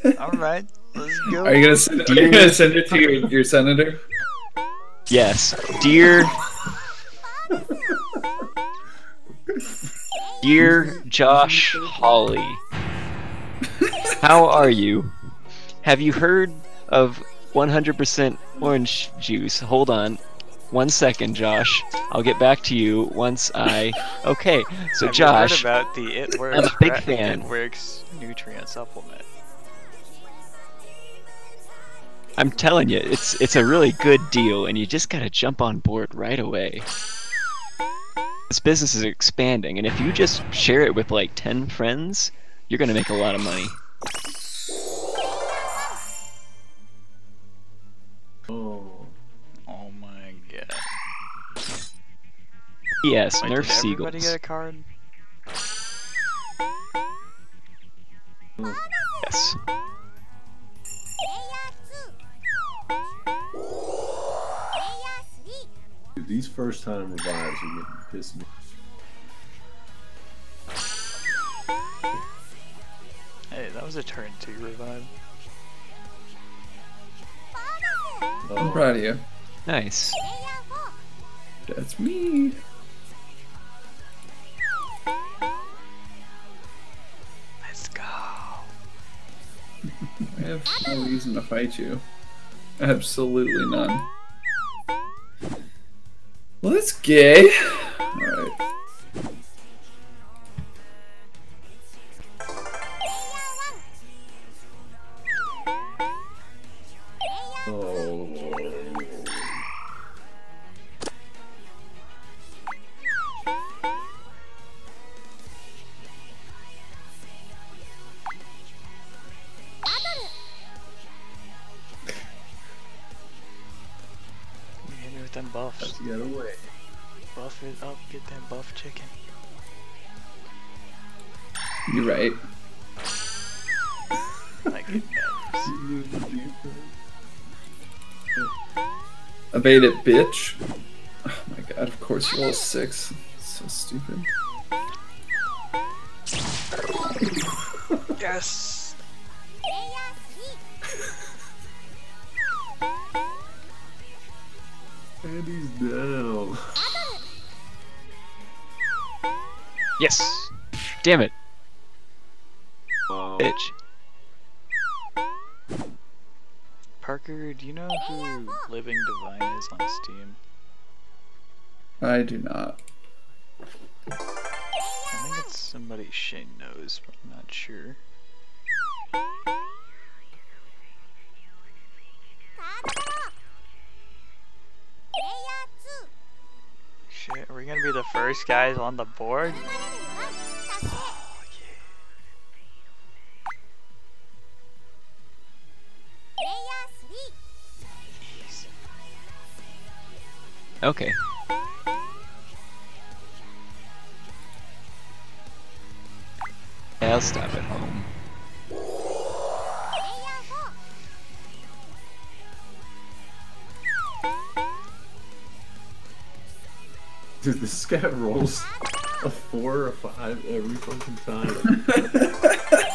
B: Alright, let's go.
A: Are you gonna send, are you gonna send it to your, your senator?
C: Yes, dear. Dear Josh Hawley, how are you? Have you heard of 100% orange juice? Hold on. One second, Josh. I'll get back to you once I. Okay, so
B: Have
C: Josh,
B: you heard about the It Works,
C: I'm a big fan.
B: It Works nutrient supplement?
C: I'm telling you, it's it's a really good deal, and you just gotta jump on board right away. This business is expanding, and if you just share it with like 10 friends, you're gonna make a lot of money.
D: Oh.
B: Oh my god.
C: Yes,
B: Wait,
C: Nerf
B: did everybody
C: seagulls.
B: get a card?
C: Yes.
D: These first time revives are getting pissed me.
B: Hey, that was a turn two revive.
A: I'm
D: Oh,
A: proud of you.
C: Nice.
A: That's me.
B: Let's go.
A: I have no reason to fight you. Absolutely none. Well, that's gay. Alright.
B: Them buffs.
D: That's got away.
B: Buff it up, get that buff chicken.
A: You're right.
B: Like it matters.
A: Evade it, bitch. Oh my god, of course you roll a six. So stupid.
B: Yes!
D: And he's down.
C: Yes. Damn it,
D: Wow.
C: bitch.
B: Parker, do you know who Living Divine is on Steam?
A: I do not.
B: I think it's somebody Shane knows, but I'm not sure. Shit, are we gonna be the first guys on the board? Oh, yeah.
C: Okay. I'll stop at home.
D: Dude, this guy rolls a four or five every fucking time.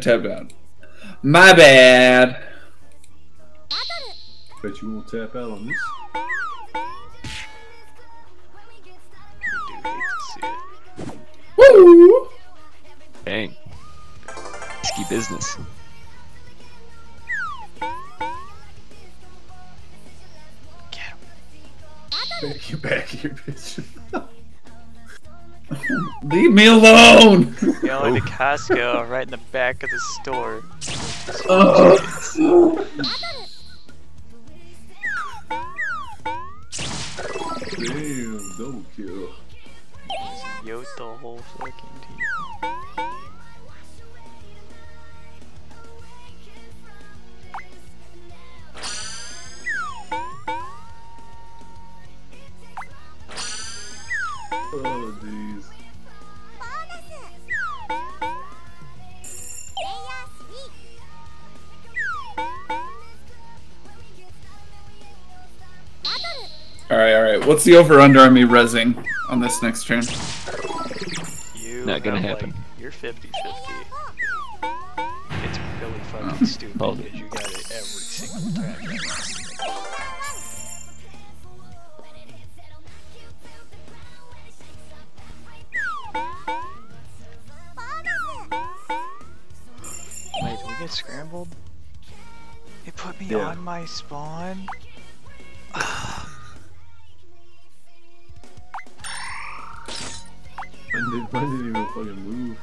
A: tapped out. My bad.
D: Bet you won't tap out on this.
B: You do hate to see it.
A: Woo!
C: Dang. Risky business.
B: Get him.
D: Back you back here, bitch.
A: Leave me alone.
B: Going to oh. Costco right in the back of the store.
A: Oh.
D: Damn, double kill.
B: Yote the whole fucking team.
D: Oh,
A: All right, all right. What's the over under on me rezzing on this next turn?
B: You
C: Not gonna happen.
B: Like, you're 50 50. It's really oh. fucking stupid
C: Hold
B: because you got it every single time. Wait, did we get scrambled? It put me
D: Yeah.
B: on my spawn?
D: Mine didn't, mine didn't even fucking move.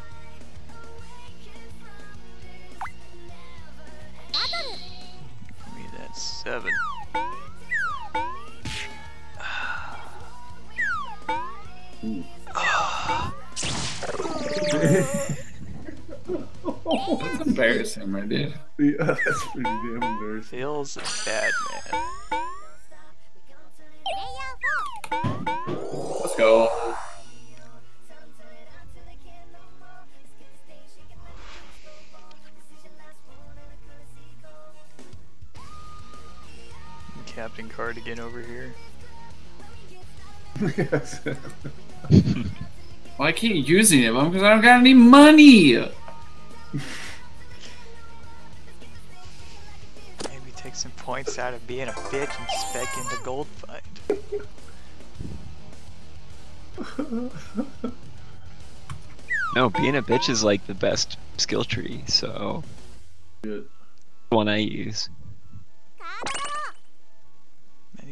B: Give me that seven.
D: Ooh.
A: That's embarrassing, my dude.
D: yeah, that's pretty damn embarrassing.
B: Feels bad, man.
A: Let's go.
B: Captain Cardigan over here.
D: yes.
A: Well, I can't use any of them because I don't got any money.
B: Maybe take some points out of being a bitch and spec into gold find.
C: No, being a bitch is like the best skill tree, so
D: Good.
C: the one I use.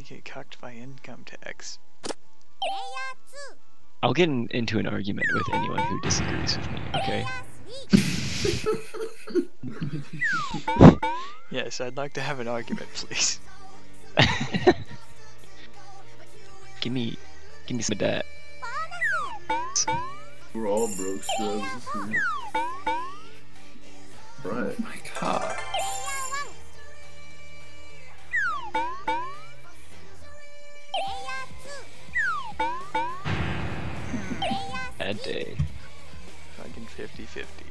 B: Get cucked by income tax.
C: I'll get in, into an argument with anyone who disagrees with me, okay?
B: Yes, I'd like to have an argument, please.
C: give me give me some of that.
D: We're all broke scrubs. Right.
A: Oh my god.
C: Day.
B: Fucking 50 50.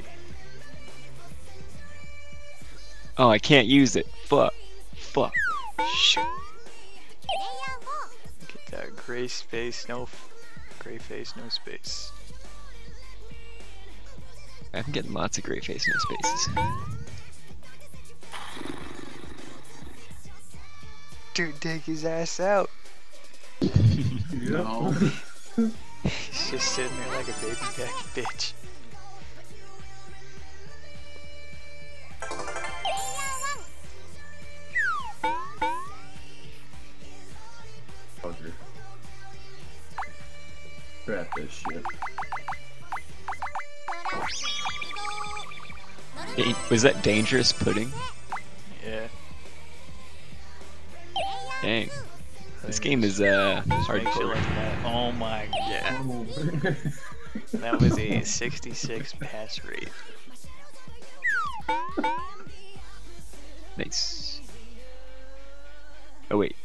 C: Oh, I can't use it. Fuck. Fuck.
B: Shoot. Get that gray space, no. F- gray face, no space.
C: I'm getting lots of gray face no spaces.
B: Dude, take his ass out.
A: No.
B: He's just sitting there like a baby back bitch.
D: Fucker. Crap this shit.
C: Hey, was that dangerous pudding?
B: Yeah.
C: Dang. This game is uh
B: Just make shit
C: hardcore.
B: like. Oh my god. That was a 66 pass rate.
C: Nice. Oh wait,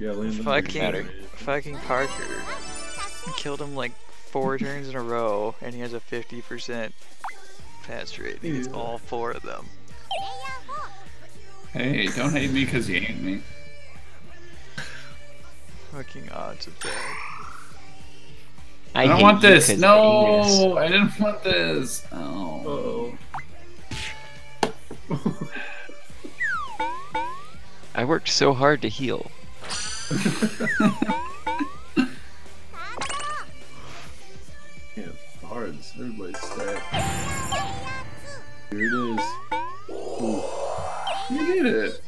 D: yeah, Landon.
B: Fucking, fucking Parker killed him like four turns in a row, and he has a 50% pass rate. He gets all four of them.
A: Hey, don't hate me because you hate me.
B: Fucking odds of that.
A: I, don't want
C: this.
A: this.
C: 'cause of.
A: No, I didn't want this. Oh.
D: Uh-oh.
C: I worked so hard to heal.
D: Yeah, cards. Everybody's stacked. Here it is. Ooh.
A: You did it.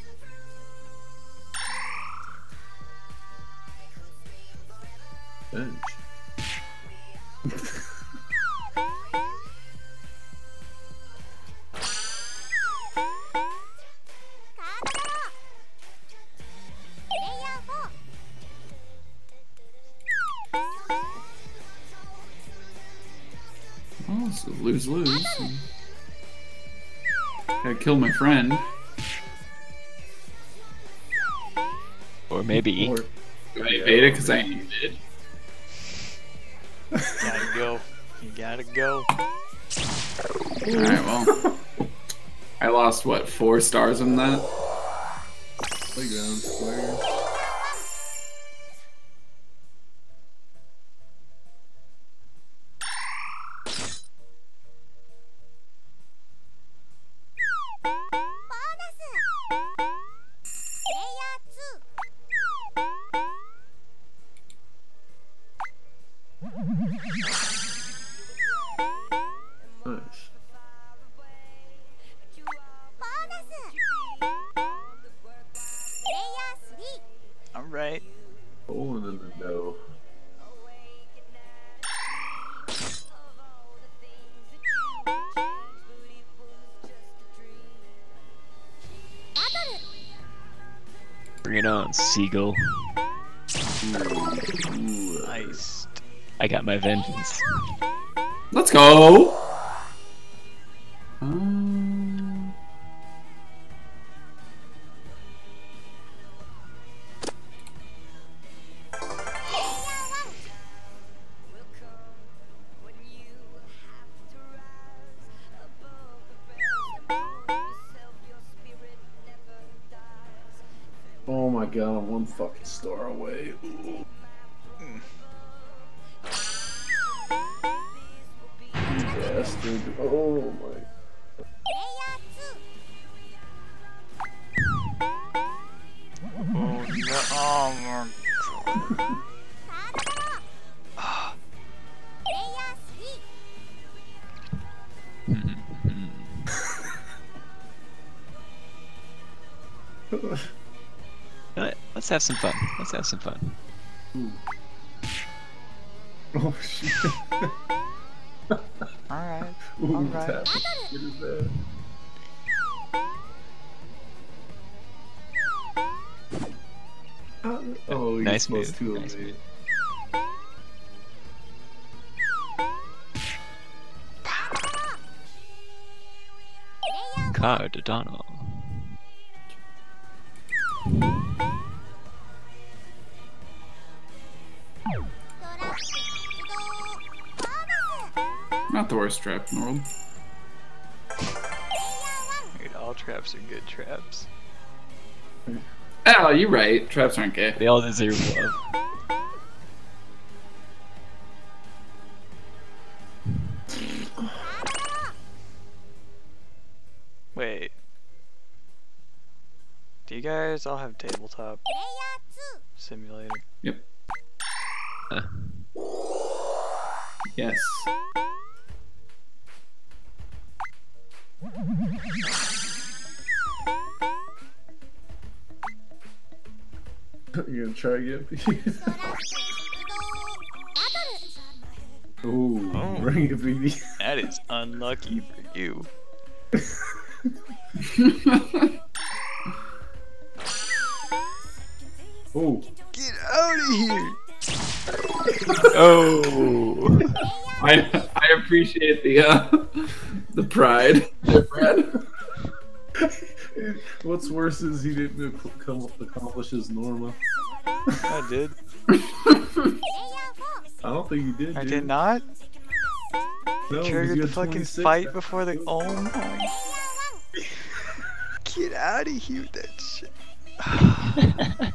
D: Bench.
A: Oh, so lose lose. I killed my friend.
C: Or maybe.
D: Or,
A: Do I evade it because I aimed it?
B: Gotta go. You gotta go.
A: Alright, well. I lost, what, four stars on that?
D: playground square.
C: On, seagull.
D: Ooh, ooh,
B: Nice.
C: I got my vengeance.
A: Let's go!
D: Fucking star
C: have some fun. Let's have some fun.
D: Oh shit.
B: Alright.
D: Ooh,
B: All
D: right. What is that? Um, oh, you're
C: Nice
D: supposed
C: move,
D: to
C: nice
D: have made-
C: Card Donald.
A: Trap in the world.
B: Dude, all traps are good traps.
A: Oh, you're right. Traps aren't gay.
C: They all deserve love.
B: Wait. Do you guys all have tabletop simulator?
A: Yep.
C: Uh.
A: Yes.
D: You're gonna try again? Ooh,
B: Oh.
D: bring it, baby.
B: That is unlucky for you.
D: Oh,
B: Get out of here!
C: Oh!
A: I I appreciate the uh the pride, Brad.
D: what's worse is he didn't ac- come accomplish his Norma.
B: I did.
D: I don't think he did.
B: I
D: dude.
B: did not.
D: No, 'cause
B: Triggered the fucking fight
D: now.
B: before the. Oh my. Get out of here with that shit.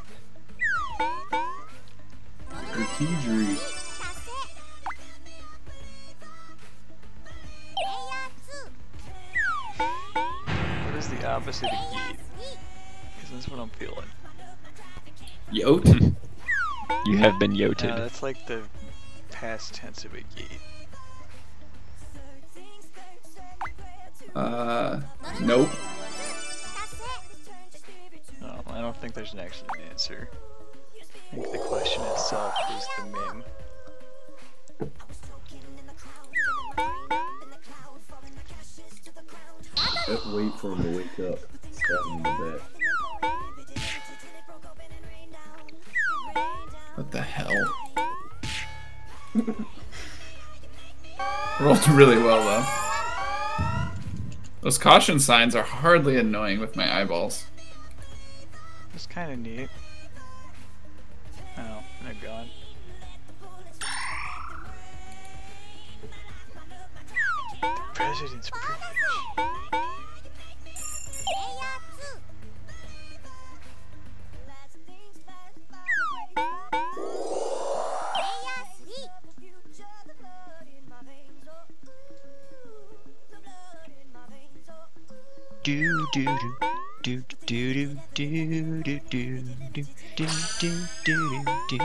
D: Or
B: opposite of yeet. Because that's what I'm feeling.
A: Yote?
C: You have been
B: No,
C: yoted.
B: that's like the past tense of a yeet.
A: Uh, nope.
B: No, I don't think there's an actual answer. I think the question itself is the meme.
D: Have to wait for him to wake up. Stab him in the back.
A: What the hell? Rolled really well though. Those caution signs are hardly annoying with my eyeballs.
B: It's kind of neat. Oh, they're gone. The president's privilege.
C: Do do do do do do do do do do do do do do.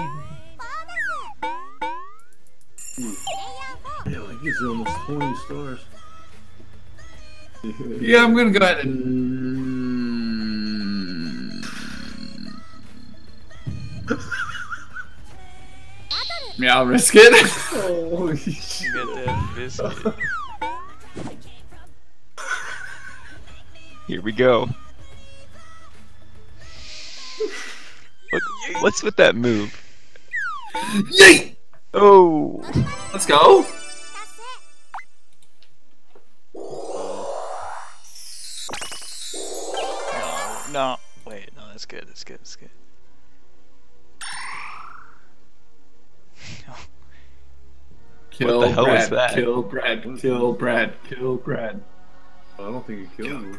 D: Yeah, like gives almost 20 stars.
A: Yeah, I'm gonna go ahead and. Yeah, I'll risk it.
D: Holy shit.
B: Get that biscuit.
C: Here we go. What, what's with that move?
A: Yeet!
C: Oh,
A: Let's go.
B: No, no. Wait, no, that's good, that's good, that's good.
A: Kill
C: the hell
A: Brad.
C: was that?
A: Kill Brad. Kill Brad. Kill Brad.
D: I don't think it killed me.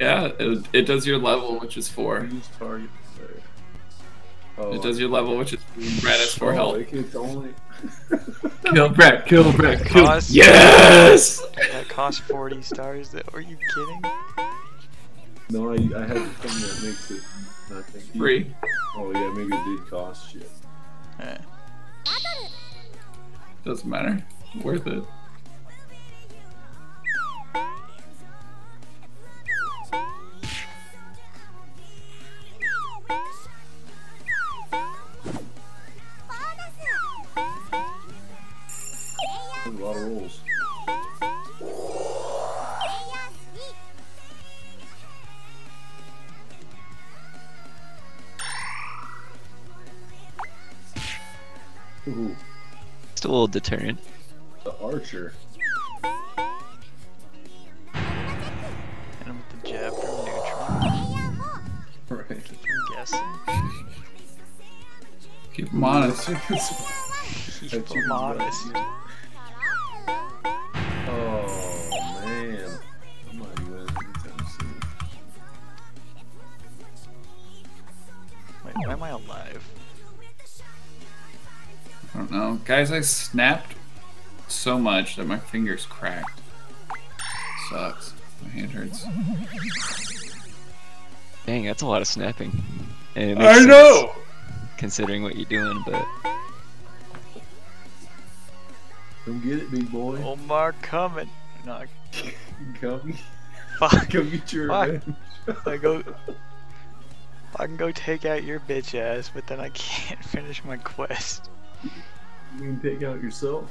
A: Yeah, it, it does your level, which is four.
D: Use target. Sorry. Oh,
A: It does your level, which is Brad has four
D: oh,
A: health.
D: it only.
A: Kill Brad. Kill Brad. Kill.
B: Cost-
A: Yes.
B: That cost 40 stars, though. Are you kidding?
D: No, I, I had the thing that makes it not think
A: Free.
D: Oh yeah, maybe it did cost shit.
B: Eh.
A: Doesn't matter. Worth it.
C: It's a little deterrent.
D: the archer.
B: Hit him with the jab from neutral.
D: Right.
B: I'm guessing.
A: Keep him honest.
B: Keep
D: That
B: him honest.
D: Oh man, I'm not even anytime soon.
B: Wait, why am I alive?
A: I don't know. Guys, I snapped so much that my fingers cracked. Sucks. My hand hurts.
C: Dang, that's a lot of snapping. And it
A: I
C: makes sense
A: know!
C: Considering what you're doing, but
D: Come get it, big boy.
B: Omar coming. No,
D: Come,
B: fuck.
D: come get your
B: Fuck.
D: revenge.
B: I go. I can go take out your bitch ass, but then I can't finish my quest.
D: You can pick out yourself.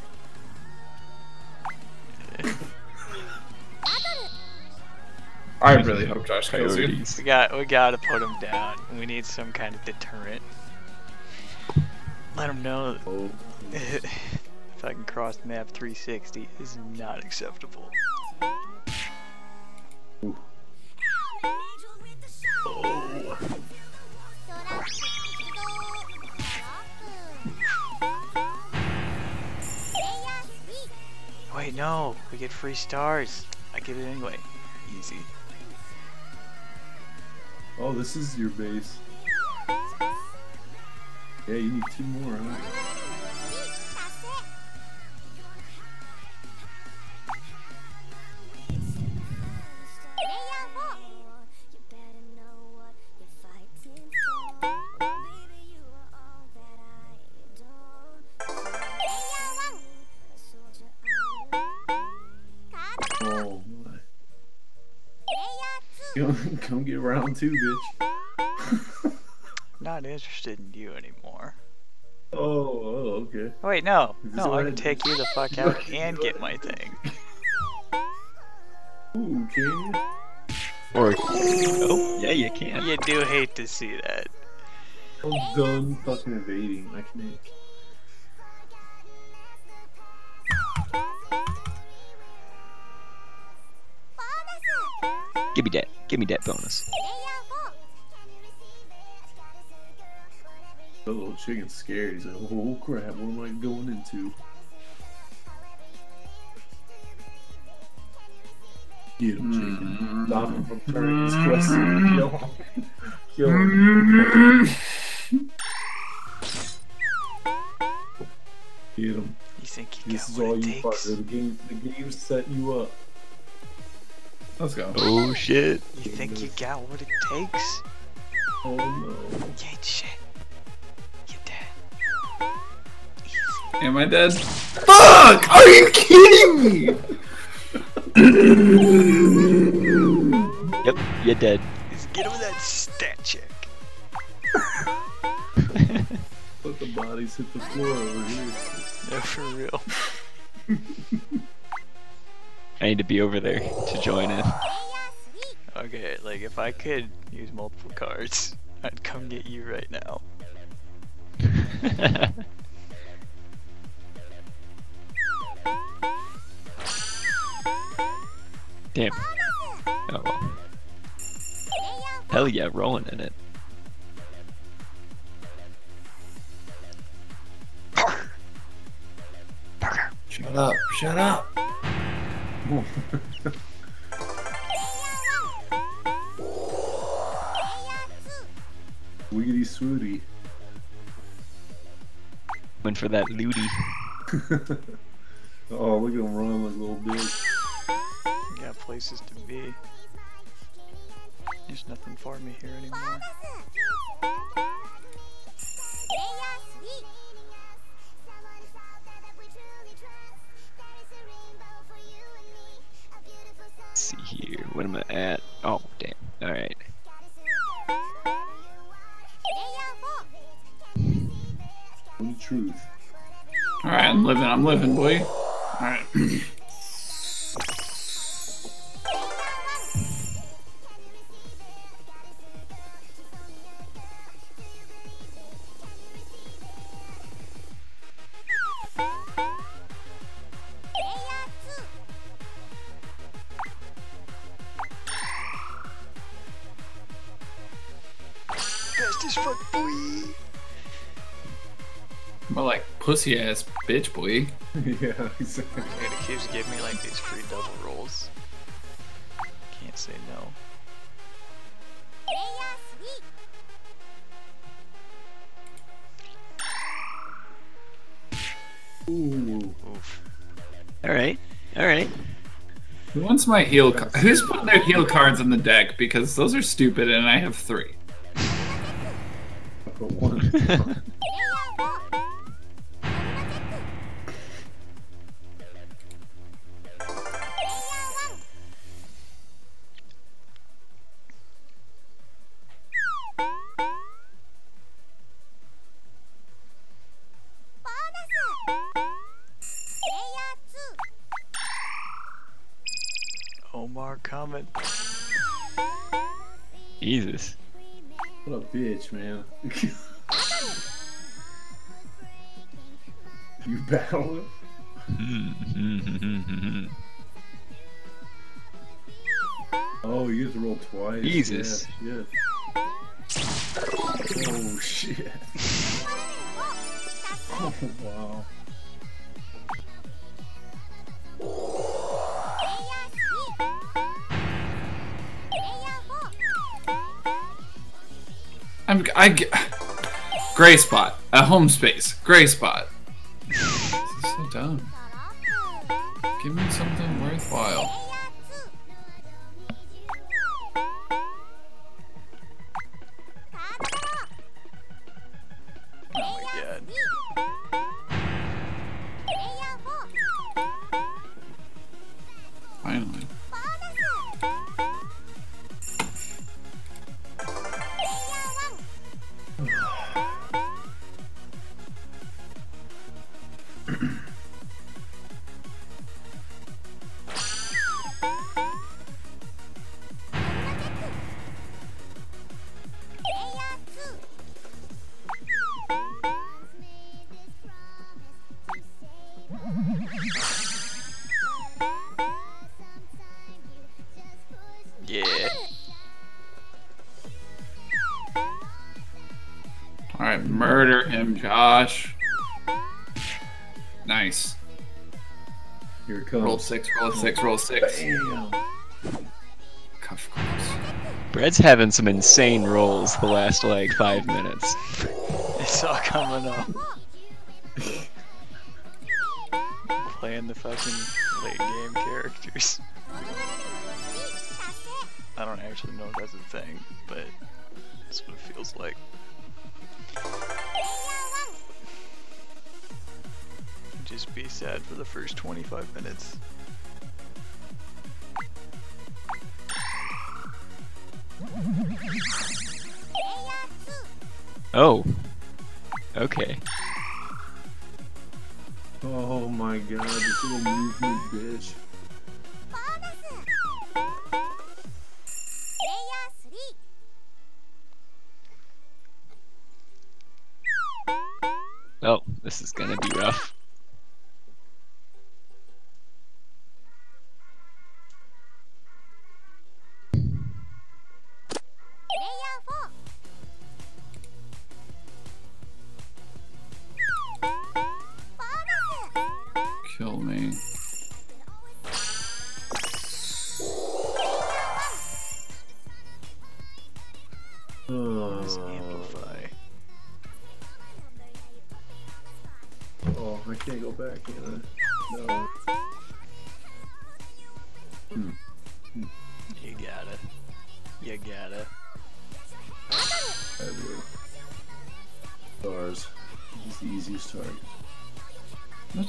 A: I really hope Josh kills you.
C: priorities.
B: We got. We gotta put him down. We need some kind of deterrent. Let him know
D: Oh,
B: if I can cross map 360 is not acceptable. Wait, no, we get free stars. I get it anyway. Easy.
D: oh, this is your base. Yeah, you need two more, huh? Come, come get round two, bitch.
B: Not interested in you anymore.
D: Oh, oh, okay.
B: Oh, wait, no. No, I
D: alright?
B: can take you the fuck out and get my thing.
D: Ooh, can you?
C: Or oh yeah, you can.
B: You do hate to see that.
D: I'm done fucking evading. I can't.
C: Give me that. Give me that bonus.
D: The little chicken's scared. He's like, oh crap, what am I going into? Get him, chicken. Mm-hmm. Stop him from turning his question. Mm-hmm. Kill him. Kill him. Get him.
B: You think you
D: This
B: got
D: is all you,
B: takes?
D: The game, the game's setting you up.
A: Let's go.
C: Oh shit.
B: You think you got what it takes?
D: Oh no.
B: You ain't shit. You're dead. Easy.
A: Am I dead? Fuck! Are you kidding me?
C: Yep, you're dead.
B: Just get over that stat check.
D: Let the bodies hit the floor over here.
B: No, for real.
C: I need to be over there to join in.
B: Okay, like if I could use multiple cards, I'd come get you right now.
C: Damn. Oh well. Hell yeah, rolling in it.
A: Shut up! Shut up!
D: Wiggity swooty.
C: Went for that looty.
D: oh, look at him run like a little bitch.
B: You got places to be. There's nothing for me here anymore.
C: What am I at? Oh, damn. Alright.
D: The truth.
A: All right, I'm living. I'm living, boy. All pussy ass bitch, boy.
D: yeah, exactly.
B: And it keeps giving me like these free double rolls. Can't say no.
D: Ooh.
B: Oof.
C: Alright. Alright.
A: Who wants my heal? Ca- Who's putting their heal cards in the deck? Because those are stupid, and I have three.
C: Jesus.
D: What a bitch, man. you battle him? Oh, you to roll twice.
C: Jesus.
D: Yes, yes. Oh, shit. Oh, wow.
A: I'm. I. Gray spot. A home space. Gray spot. Josh. Nice.
D: Here it comes.
A: Roll six, roll six, roll six.
D: Bam.
A: Cuff cross.
C: Brett's having some insane rolls the last like five minutes.
B: It's all coming up. Playing the fucking late game characters. I don't actually know if that's a thing, but that's what it feels like. Be sad for the first 25 minutes.
C: Oh. Okay.
D: Oh my god, this little movement,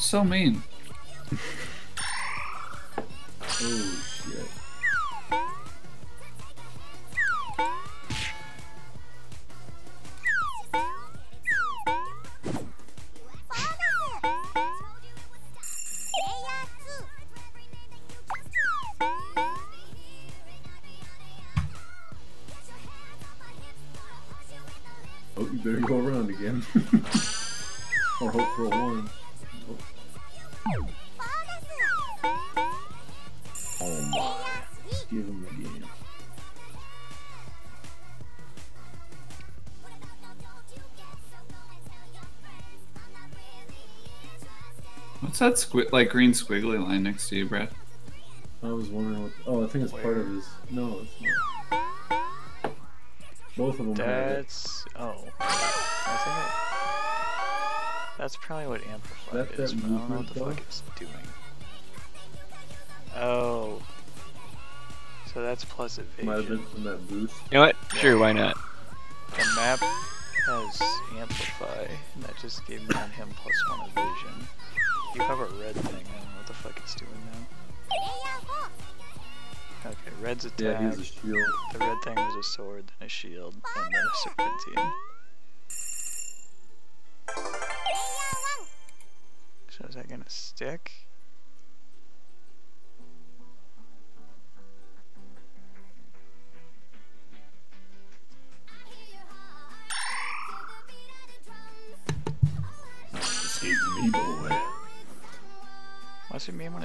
A: so mean. What's that squi- like green squiggly line next to you, Brad?
D: I was wondering what. Oh, I think it's part of his. No, it's not. Both of them have it.
B: That's. Oh. I think it, That's probably what amplify
D: That-
B: is,
D: that
B: but I don't know what the
D: movement,
B: fuck it's doing. Oh. So that's plus evasion.
D: Might have been from that boost.
C: You know what? Sure, why not?
B: The map has amplify, and that just gave me on him plus one evasion. You have a red thing, I don't know what the fuck it's doing now. Okay, red's attack.
D: Yeah, he has a shield.
B: The red thing was a sword, then a shield, and then a serpentine. So is that gonna stick?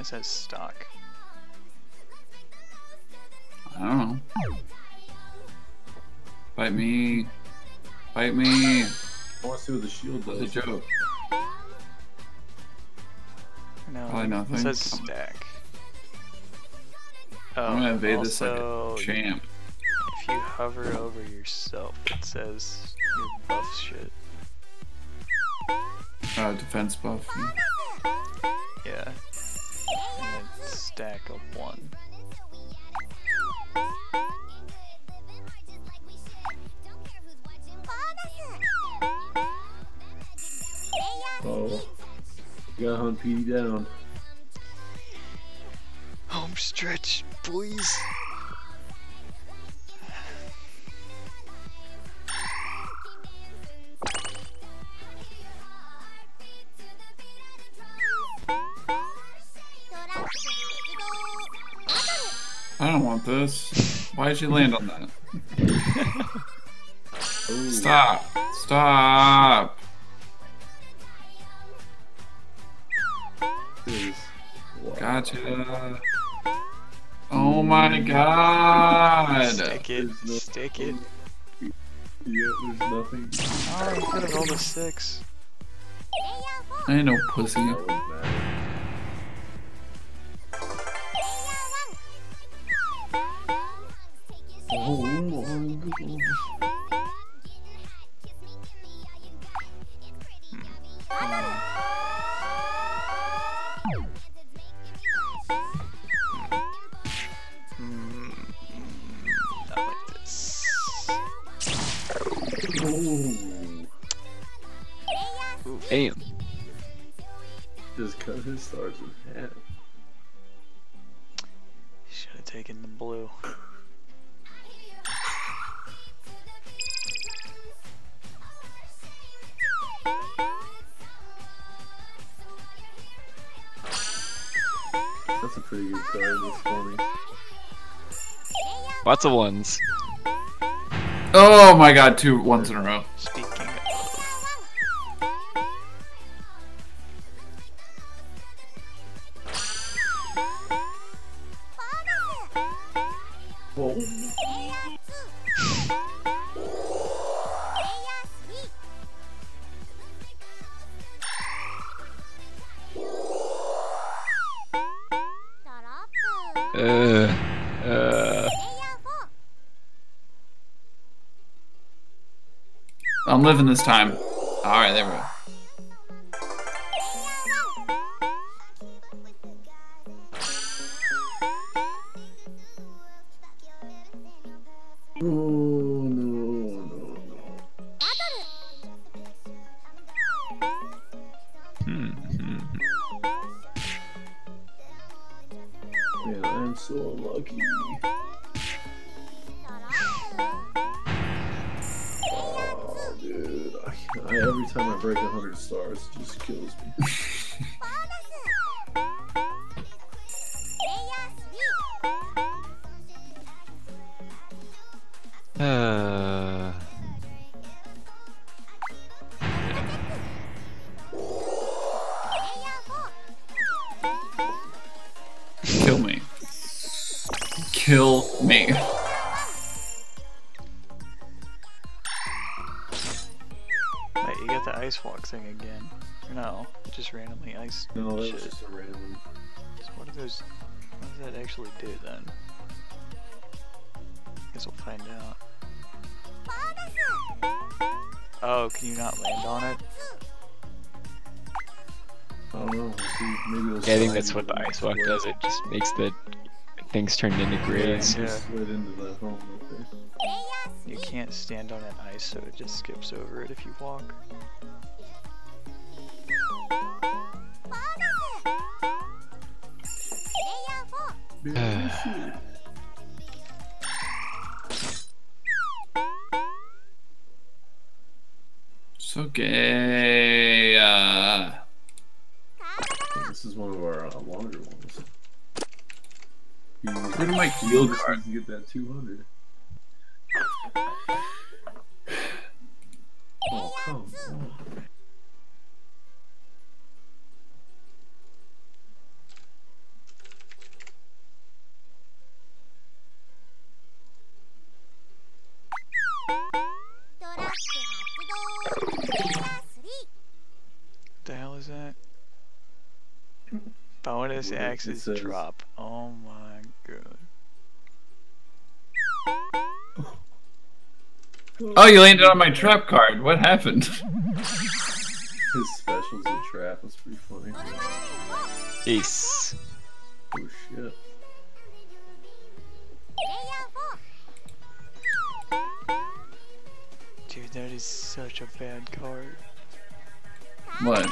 B: It mean when it says stock?
A: I don't know. Fight me. Fight me.
D: I want to see what the shield
A: That's a joke.
B: No,
A: Probably nothing.
B: it says stack. Oh,
A: I'm gonna evade this like a champ.
B: If you hover over yourself, it says your buff shit.
A: Uh, defense buff.
B: Yeah. Stack of one.
D: Oh. Gotta hunt PD down.
B: Home stretch, please.
A: This. Why'd you land on that? Stop. Stop. Gotcha. Oh my god.
B: Stick it,
D: no-
B: stick it.
D: Yeah, there's nothing.
B: Oh, you could have rolled a six.
A: I ain't no pussy.
C: Lots of ones.
A: Oh my god, two ones in a row. Living this time. Alright, there we go.
C: Think that's what the ice walk does. It just makes the things turned into
D: Yeah,
C: grays.
B: Yeah.
D: just slid into the home right there.
B: You can't stand on an ice, so it just skips over it if you walk.
D: Man, let me see.
A: So gay. Uh,
D: This is one of our uh, longer ones. You
A: Where did my heal
D: just
A: card?
D: need to get that 200. Oh, come on.
B: Bonus
D: What it
B: axes drop. Oh my god.
A: oh, you landed on my trap card. What happened?
D: His special's a trap. That's pretty funny.
C: Ace.
D: Oh shit.
B: Dude, that is such a bad card.
A: What?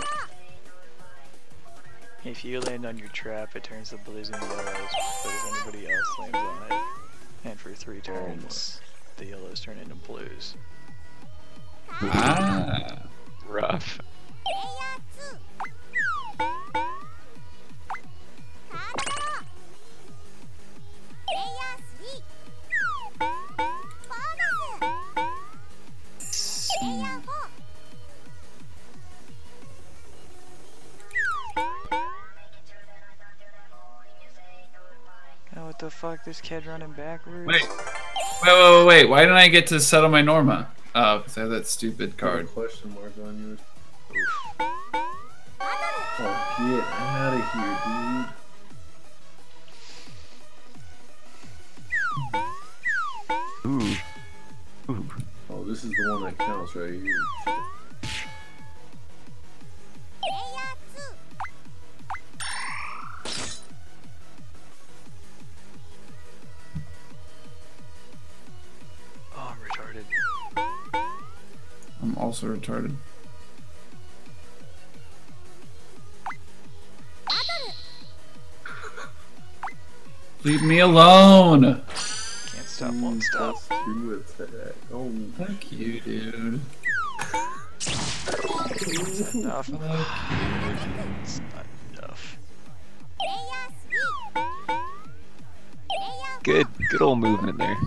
B: If you land on your trap, it turns the blues into yellows, but if anybody else lands on it, and for three turns, the yellows turn into blues.
A: Ah.
C: Rough.
B: What? This kid running backwards?
A: Wait. Wait, wait, wait, wait. Why didn't I get to settle my Norma? Oh, because I have that stupid
D: Card
A: card.
D: question mark on yours. Oh, get out of here, dude.
C: Ooh. Ooh.
D: Oh, this is the one that counts right here.
A: Also retarded. Leave me alone!
B: Can't stop, won't stop.
D: Plus. Oh,
A: Fuck you, dude.
B: It's enough.
A: Fuck you.
B: It's not enough.
C: Good, good old movement there.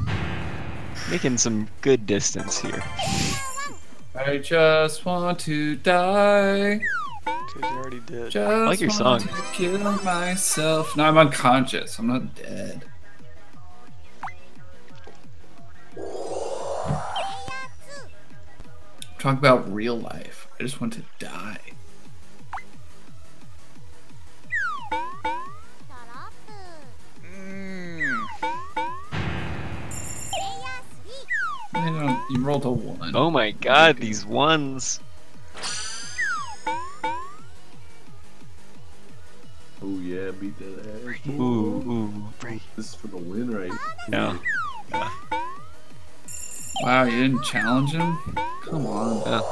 C: Making some good distance here.
A: I just want to die.
B: Dude, you already did.
A: Just
C: like your
A: want
C: song.
A: to kill myself. No, I'm unconscious. I'm not dead. Talk about real life. I just want to die. You, rolled a one.
C: Oh my god, these ones.
D: oh yeah, beat that ass.
C: Ooh, ooh.
D: This is for the win, right?
C: Yeah.
A: Wow, you didn't challenge him? Come on.
C: Uh,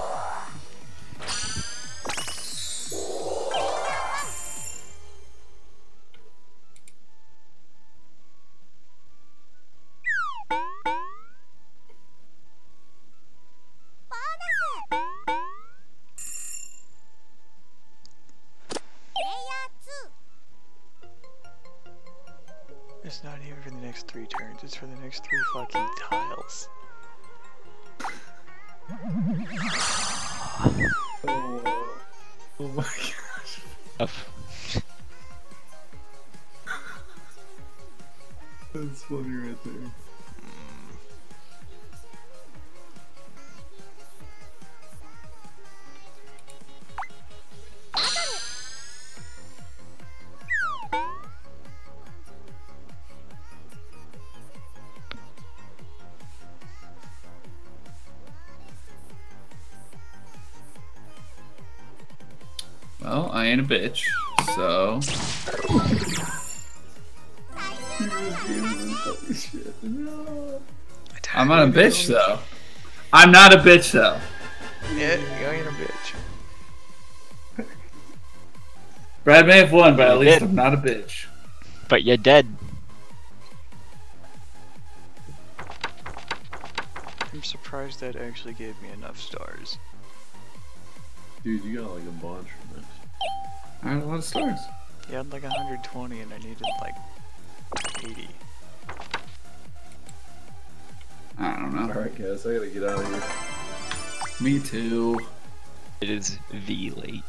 A: ain't a bitch, so. I'm not a bitch, though. I'm not a bitch, though.
B: Yeah, you ain't a bitch.
A: Brad may have won, but at
C: You
A: least
C: did.
A: I'm not a bitch.
C: But you're dead.
B: I'm surprised that actually gave me enough stars.
D: Like
B: 120 and I needed like 80.
A: I don't know.
D: Alright, guys, I gotta get out of here.
A: Me too.
C: It is V late.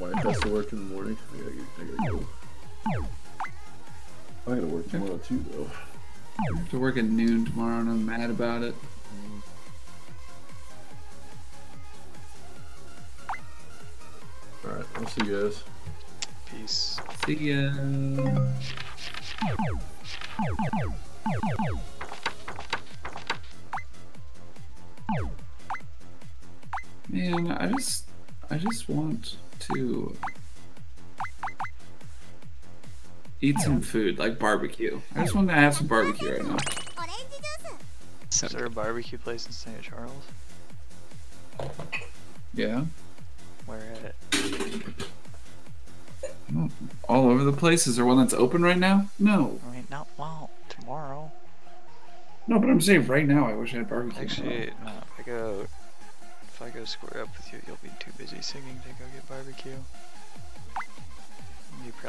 D: Wife has to work in the morning. I gotta, get, I gotta go. I gotta work tomorrow too, though.
A: I have to work at noon tomorrow, and I'm mad about it.
D: Alright, I'll see you guys.
B: Peace.
A: See ya. Man, I just, I just want to eat some food, like barbecue. I just want to have some barbecue right now.
C: So
B: Is there a barbecue place in St. Charles?
A: Yeah,
B: Where at?
A: All over the place. Is there one that's open right now? No.
B: I mean, not well tomorrow.
A: No, but I'm saying right now. I wish I had barbecue.
B: Actually, no. If I go, if I go square up with you, you'll be too busy singing to go get barbecue. You probably.